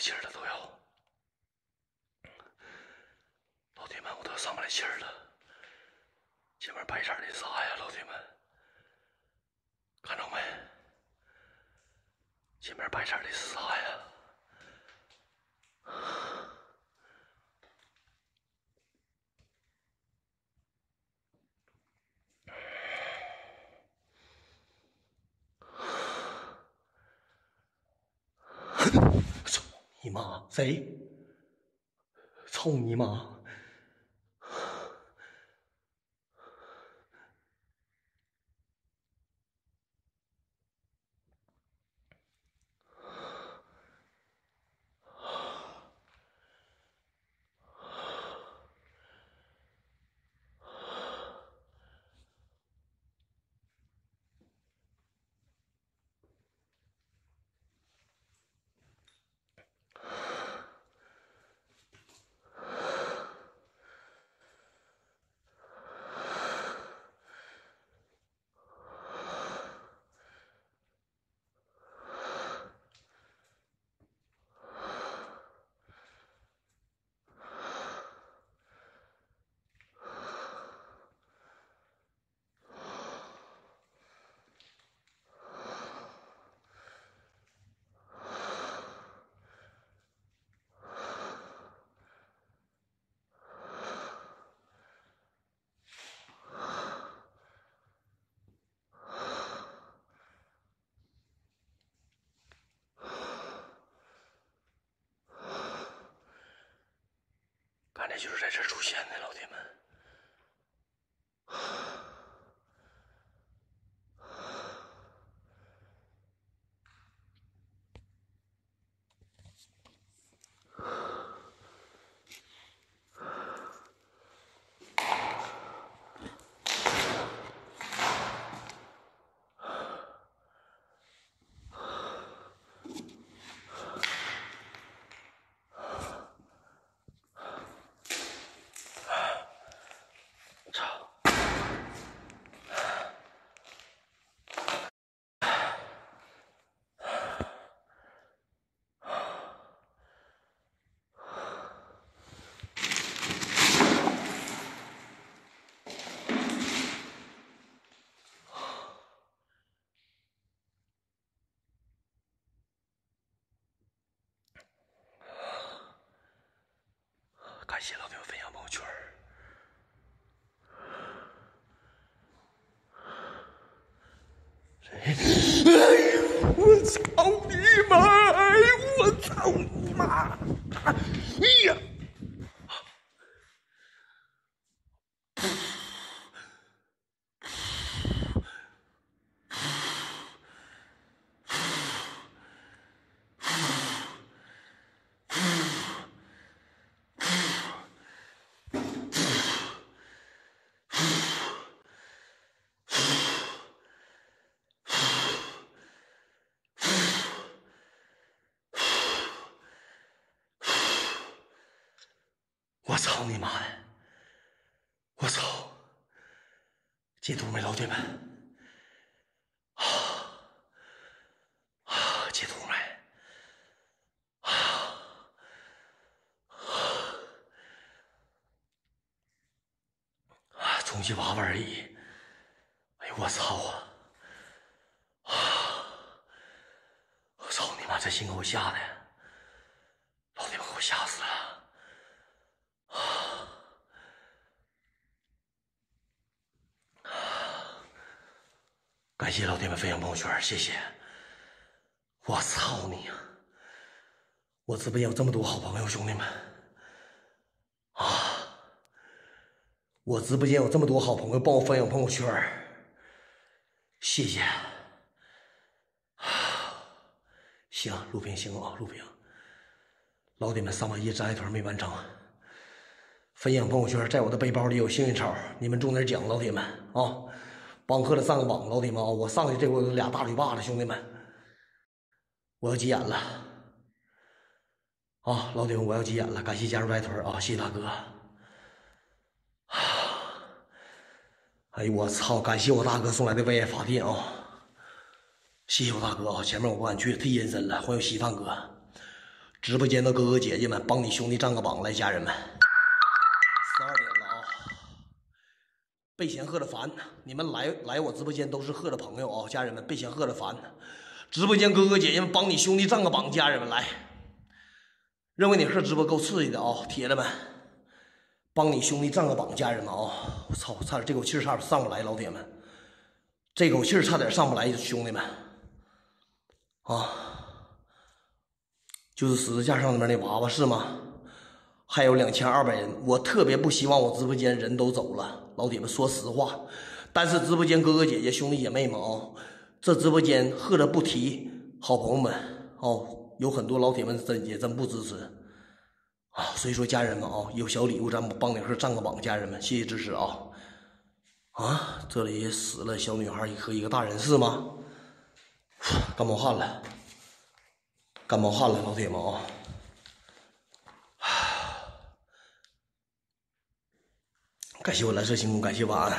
气儿了，都要。老铁们，我都要上不来气儿了。前面白色的啥呀，老铁们？看着没？前面白色的是啥呀？操贼！操你妈！刚才就是在这出现的，老铁们。操！感谢老铁们分享朋友圈儿。哎呦！我操你妈！哎！我操你妈！哎呀！操你妈的！我操！解毒没，老铁们？啊啊！解毒没？啊啊！充气娃娃而已。哎呦我操啊！啊！我操你妈！这心给我吓的，老铁们给我吓死了！感谢老铁们分享朋友圈，谢谢。我操你呀！我直播间有这么多好朋友，兄弟们啊！我直播间有这么多好朋友，帮我分享朋友圈，谢谢。啊行，录屏行啊，录屏。老铁们，上万页战团没完成，分享朋友圈，在我的背包里有幸运草，你们中点奖，老铁们啊！帮客的上个榜，老铁们啊！我上去这回俩大嘴巴子，兄弟们，我要急眼了啊！老铁们，我要急眼了，感谢加入白团啊！谢谢大哥。哎呦我操！感谢我大哥送来的为爱发电啊！谢谢我大哥啊！前面我不敢去，太阴森了。欢迎稀饭哥，直播间的哥哥姐姐们，帮你兄弟占个榜来，家人们。别嫌喝的烦，你们来来我直播间都是喝的朋友啊，家人们别嫌喝的烦。直播间哥哥姐姐们，帮你兄弟占个榜，家人们来。认为你喝直播够刺激的啊，铁子们。帮你兄弟占个榜，家人们啊！我操，差点这口气差点上不来，老铁们，这口气差点上不来，兄弟们啊！就是十字架上面那娃娃是吗？还有两千二百人，我特别不希望我直播间人都走了，老铁们，说实话。但是直播间哥哥姐姐、兄弟姐妹们啊，这直播间喝着不提，好朋友们哦，有很多老铁们真也真不支持。啊，所以说家人们啊，有小礼物咱帮点和占个榜，家人们谢谢支持啊！啊，这里死了小女孩和一个大人是吗？干冒汗了，干冒汗了，老铁们啊！感谢我蓝色星空，感谢晚安，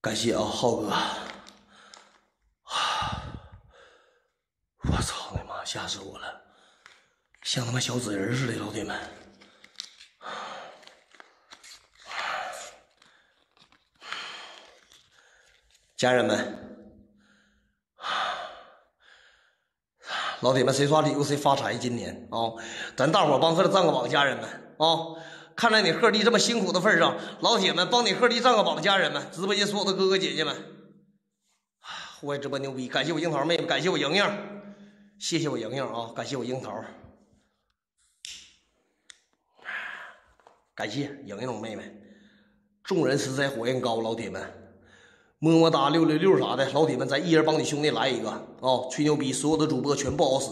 感谢啊浩哥！我操你妈，吓死我了！像他妈小纸人似的，老铁们，家人们，老铁们，谁刷礼物谁发财！今年啊，咱大伙帮贺的占个榜，家人们啊，看在你贺弟这么辛苦的份上，老铁们帮你贺弟占个榜，家人们，直播间所有的哥哥姐姐们，户外直播牛逼！感谢我樱桃妹妹，感谢我莹莹，谢谢我莹莹啊，感谢我樱桃。感谢莹莹妹妹，众人实在火焰高，老铁们，么么哒六六六啥的，老铁们，咱一人帮你兄弟来一个啊！吹牛逼，所有的主播全不好使，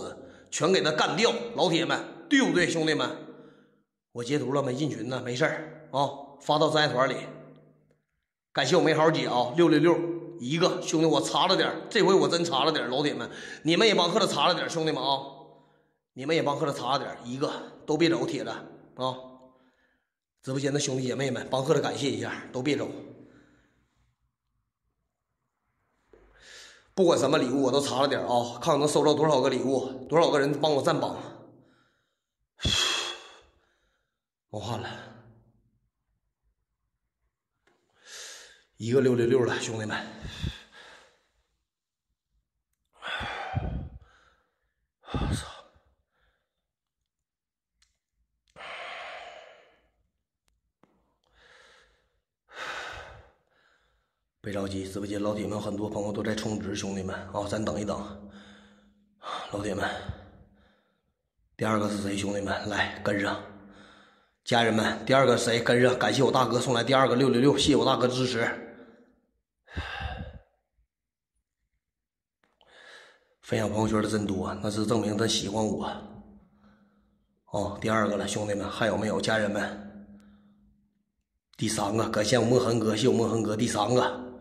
全给他干掉，老铁们，对不对，兄弟们？我截图了，没进群呢，没事儿啊，发到战团里。感谢我美好姐啊，六六六一个兄弟，我查了点这回我真查了点老铁们，你们也帮贺子查了点兄弟们啊，你们也帮贺子查了点一个都别走，铁子啊。直播间的兄弟姐妹们，帮贺的感谢一下，都别走。不管什么礼物，我都查了点啊，看看能收到多少个礼物，多少个人帮我占榜。我换了，一个六六六了，兄弟们。别着急，直播间老铁们很多朋友都在充值，兄弟们啊，咱等一等。老铁们，第二个是谁？兄弟们来跟上，家人们，第二个谁跟上？感谢我大哥送来第二个六六六，谢谢我大哥支持。分享朋友圈的真多，那是证明他喜欢我。哦，第二个了，兄弟们还有没有？家人们，第三个，感谢我墨痕哥，谢我墨痕哥，第三个。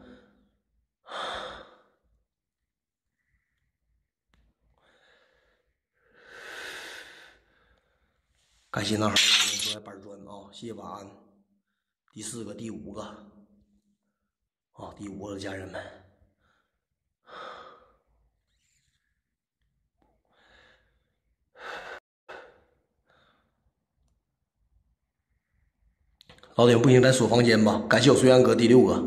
感谢男孩给我做板砖啊！谢谢晚安。第四个、第五个啊，第五个家人们，老铁不行，咱锁房间吧。感谢我虽然哥第六个，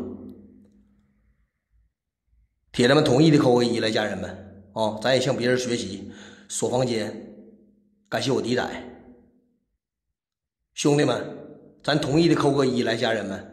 铁子们同意的扣个一来，家人们啊，咱也向别人学习锁房间。感谢我迪仔。兄弟们，咱同意的扣个一来，家人们。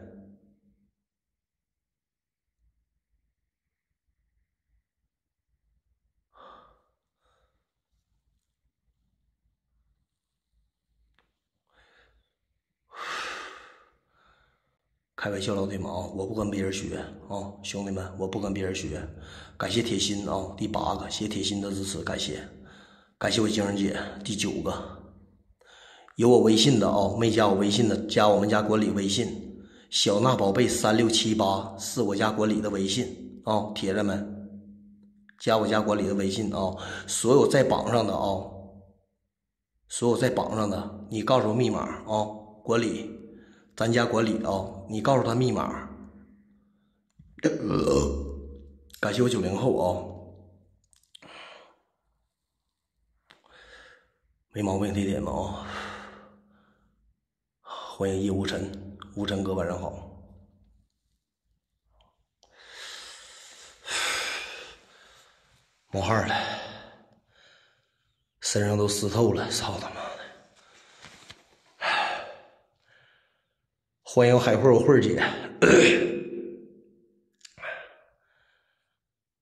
开玩笑，老铁们啊，我不跟别人学啊，兄弟们，我不跟别人学。感谢铁心啊，第八个，谢铁心的支持，感谢，感谢我晶姐第九个。有我微信的啊，没加我微信的，加我们家管理微信，小娜宝贝三六七八是我家管理的微信啊，铁子们，加我家管理的微信啊，所有在榜上的啊，所有在榜上的，你告诉我密码啊，管理。咱家管理啊，你告诉他密码。感谢我九零后啊，没毛病，地点吗？啊，欢迎叶无尘，无尘哥晚上好。冒汗了，身上都湿透了，操他妈的！欢迎海慧慧姐，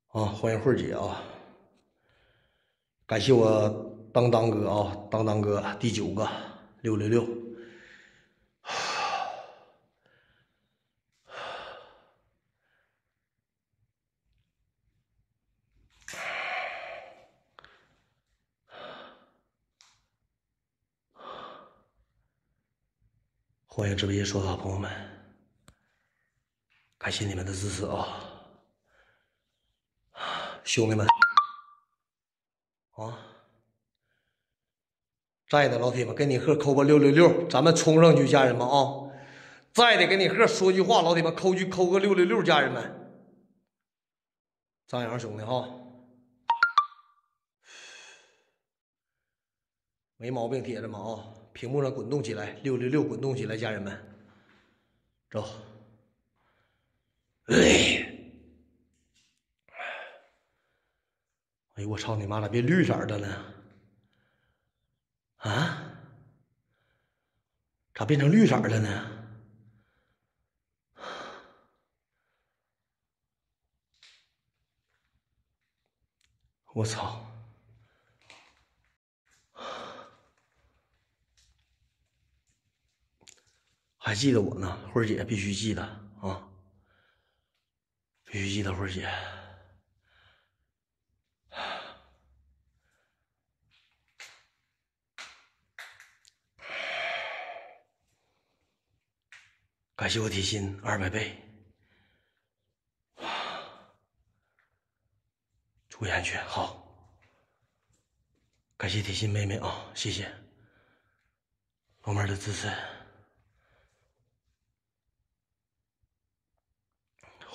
啊，欢迎慧姐啊！感谢我当当哥啊，当当哥第九个六六六，欢迎直播间所有朋友们，感谢你们的支持啊！兄弟们，啊，在的老铁们，给你贺扣个六六六，咱们冲上去，家人们啊！在的给你贺说句话，老铁们扣句扣个六六六，家人们，张扬兄弟哈，没毛病，铁子们啊！屏幕上滚动起来，六六六滚动起来，家人们，走！哎，哎呦我操你妈，咋变绿色的呢？啊？咋变成绿色了呢？我操！还记得我呢，慧姐必须记得啊，必须记得慧姐。感谢我铁心二百倍，注意安全，好。感谢铁心妹妹啊，谢谢老妹儿的支持。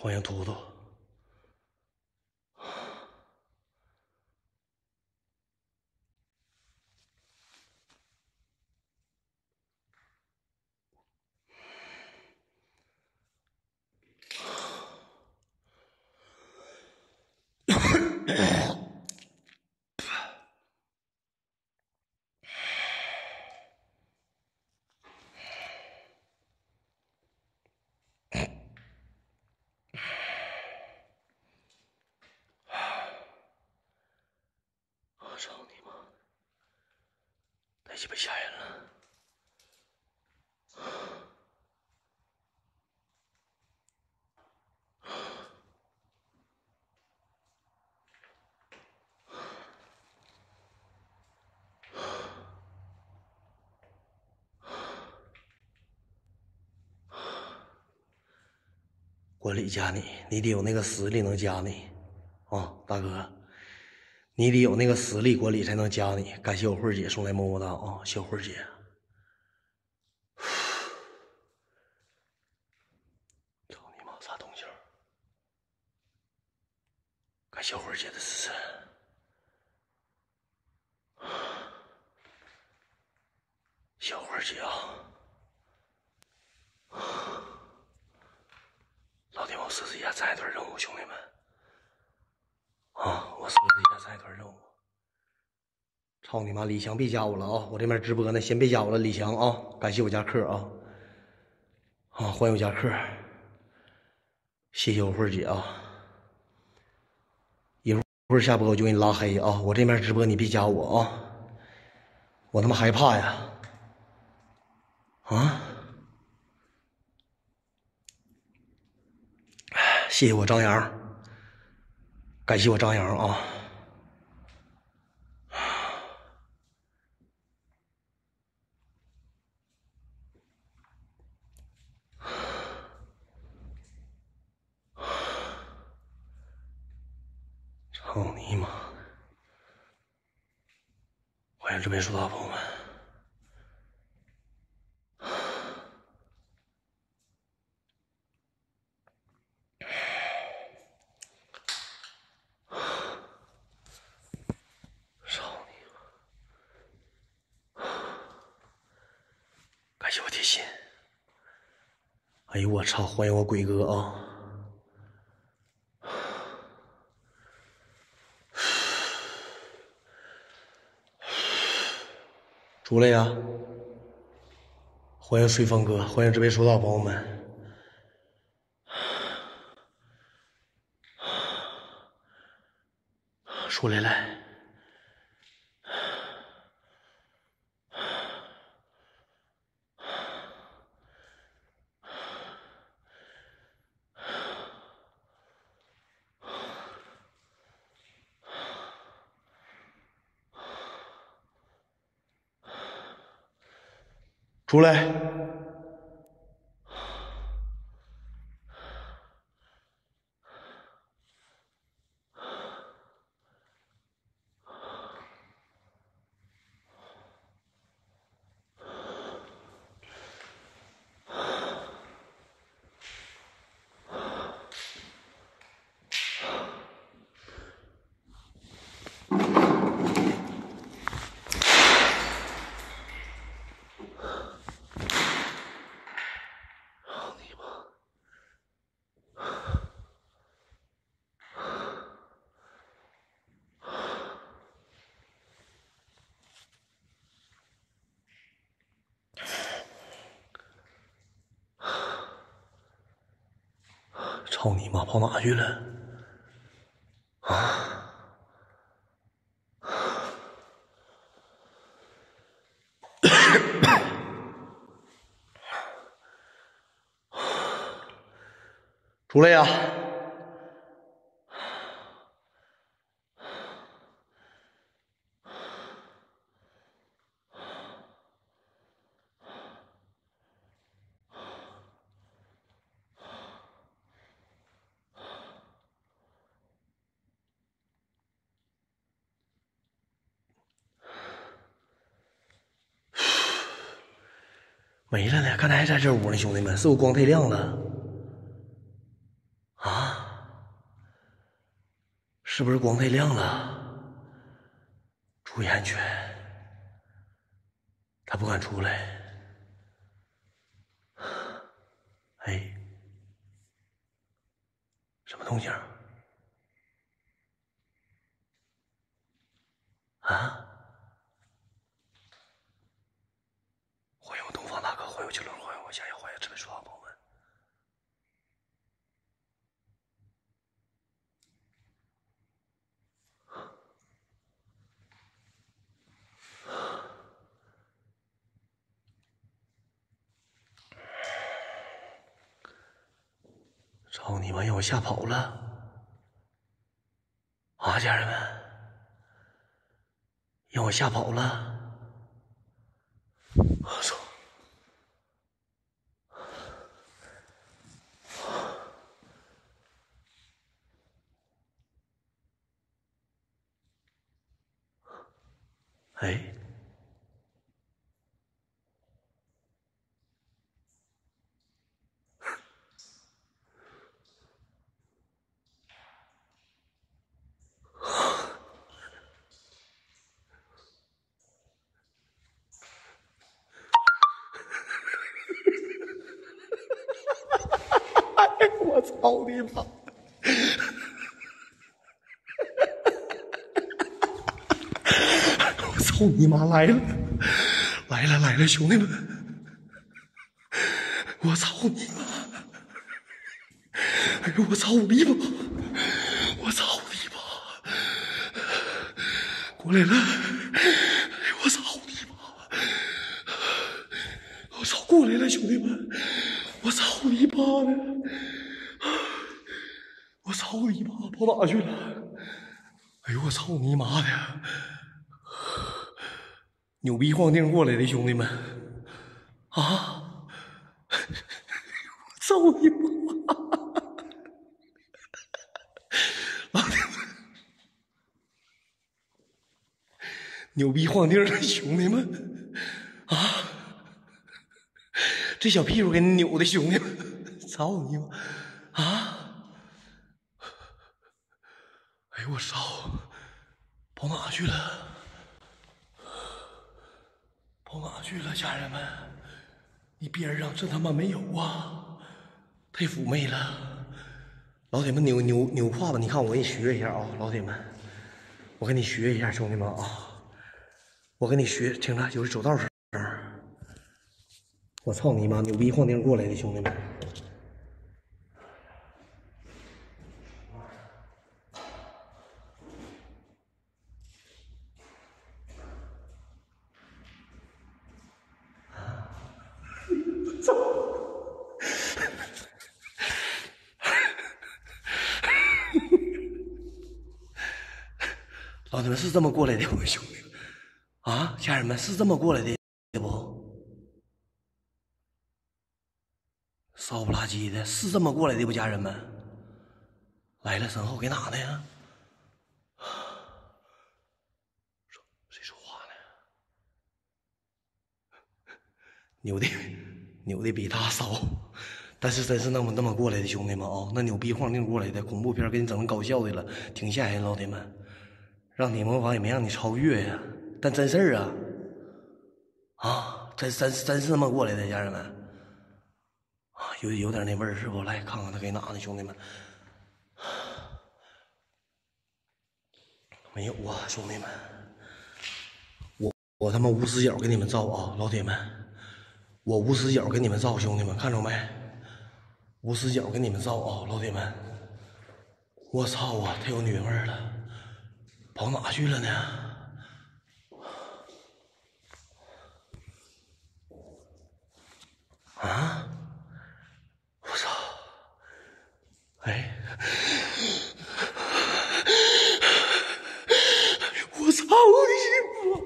欢迎图图。鸡巴吓人了！管理加你，你得有那个实力能加你啊，大哥。你得有那个实力，管理才能加你。感谢我慧姐送来么么哒啊，小慧姐，操你妈啥东西？感谢慧儿姐的支持，小慧儿姐啊，老铁们，我试试一下再一段任务，兄弟们。啊！我试试一下下一段任务。操你妈！李强别加我了啊！我这边直播呢，先别加我了，李强啊！感谢我家客啊！啊，欢迎我家客，谢谢我慧姐啊！一会儿下播我就给你拉黑啊！我这边直播你别加我啊！我他妈害怕呀！啊！谢谢我张扬，感谢我张扬啊！操你妈！是没说啊，朋友们。少你，感谢我铁心。哎呦我操！欢迎我鬼哥啊！出来呀！欢迎随风哥，欢迎这位收到朋友们，出来了。出来。操你妈！跑哪去了？啊！出来呀了呢，刚才还在这屋呢，兄弟们，是不是光太亮了？啊？是不是光太亮了？注意安全，他不敢出来。哎，什么动静？啊？九六，欢迎我家，也欢迎这位说话朋友们。操你妈！让我吓跑了！啊，家人们，让我吓跑了！我操！哎，我操你妈！妈来了，来了来了，兄弟们！我操你妈！哎呦我操你妈！我操你妈！过来了！哎呦我操你妈！我操过来了，兄弟们！我操你妈的！操你妈！跑哪去了？哎呦我操你妈的！牛逼晃腚过来的兄弟们啊！我操你妈！老弟们，牛逼晃腚的兄弟们啊！这小屁股给你扭的兄弟们，操你妈！啊！哎呦我操！跑哪去了？跑哪去了，家人们？你边上这他妈没有啊！太妩媚了！老铁们，扭扭扭胯子，你看我给你学一下啊，老铁们，我给你学一下，兄弟们啊，我给你学，听着，有走道声。我操你妈！牛逼晃腚过来的兄弟们。老铁们是这么过来的，我们兄弟是这么过来的，不？骚不拉几的，是这么过来的不？家人们来了，身后给哪呢呀？说谁说话呢？扭的，扭的比他骚，但是真是那么那么过来的兄弟们啊，那牛逼晃腚过来的恐怖片，给你整成搞笑的了，挺吓人，老铁们。让你模仿也没让你超越呀，但真事儿啊，啊，真真真是那么过来的，家人们，啊，有有点那味儿是不？来看看他给哪呢，兄弟们，没有啊，兄弟们，我我他妈无死角给你们照啊，老铁们，我无死角给你们照，兄弟们看着没？无死角给你们照啊，老铁们，我操啊，太有女人味儿了。跑哪去了呢？啊！我操！哎！我操你妈！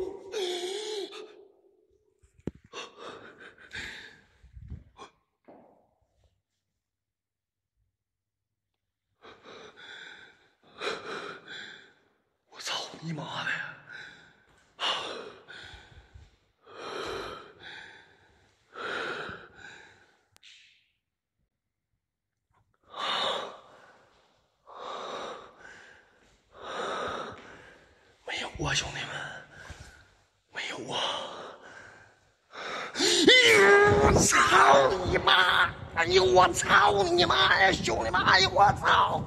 你妈的！没有啊，兄弟们，没有啊！我操你妈！呀，兄弟们！哎呦我操！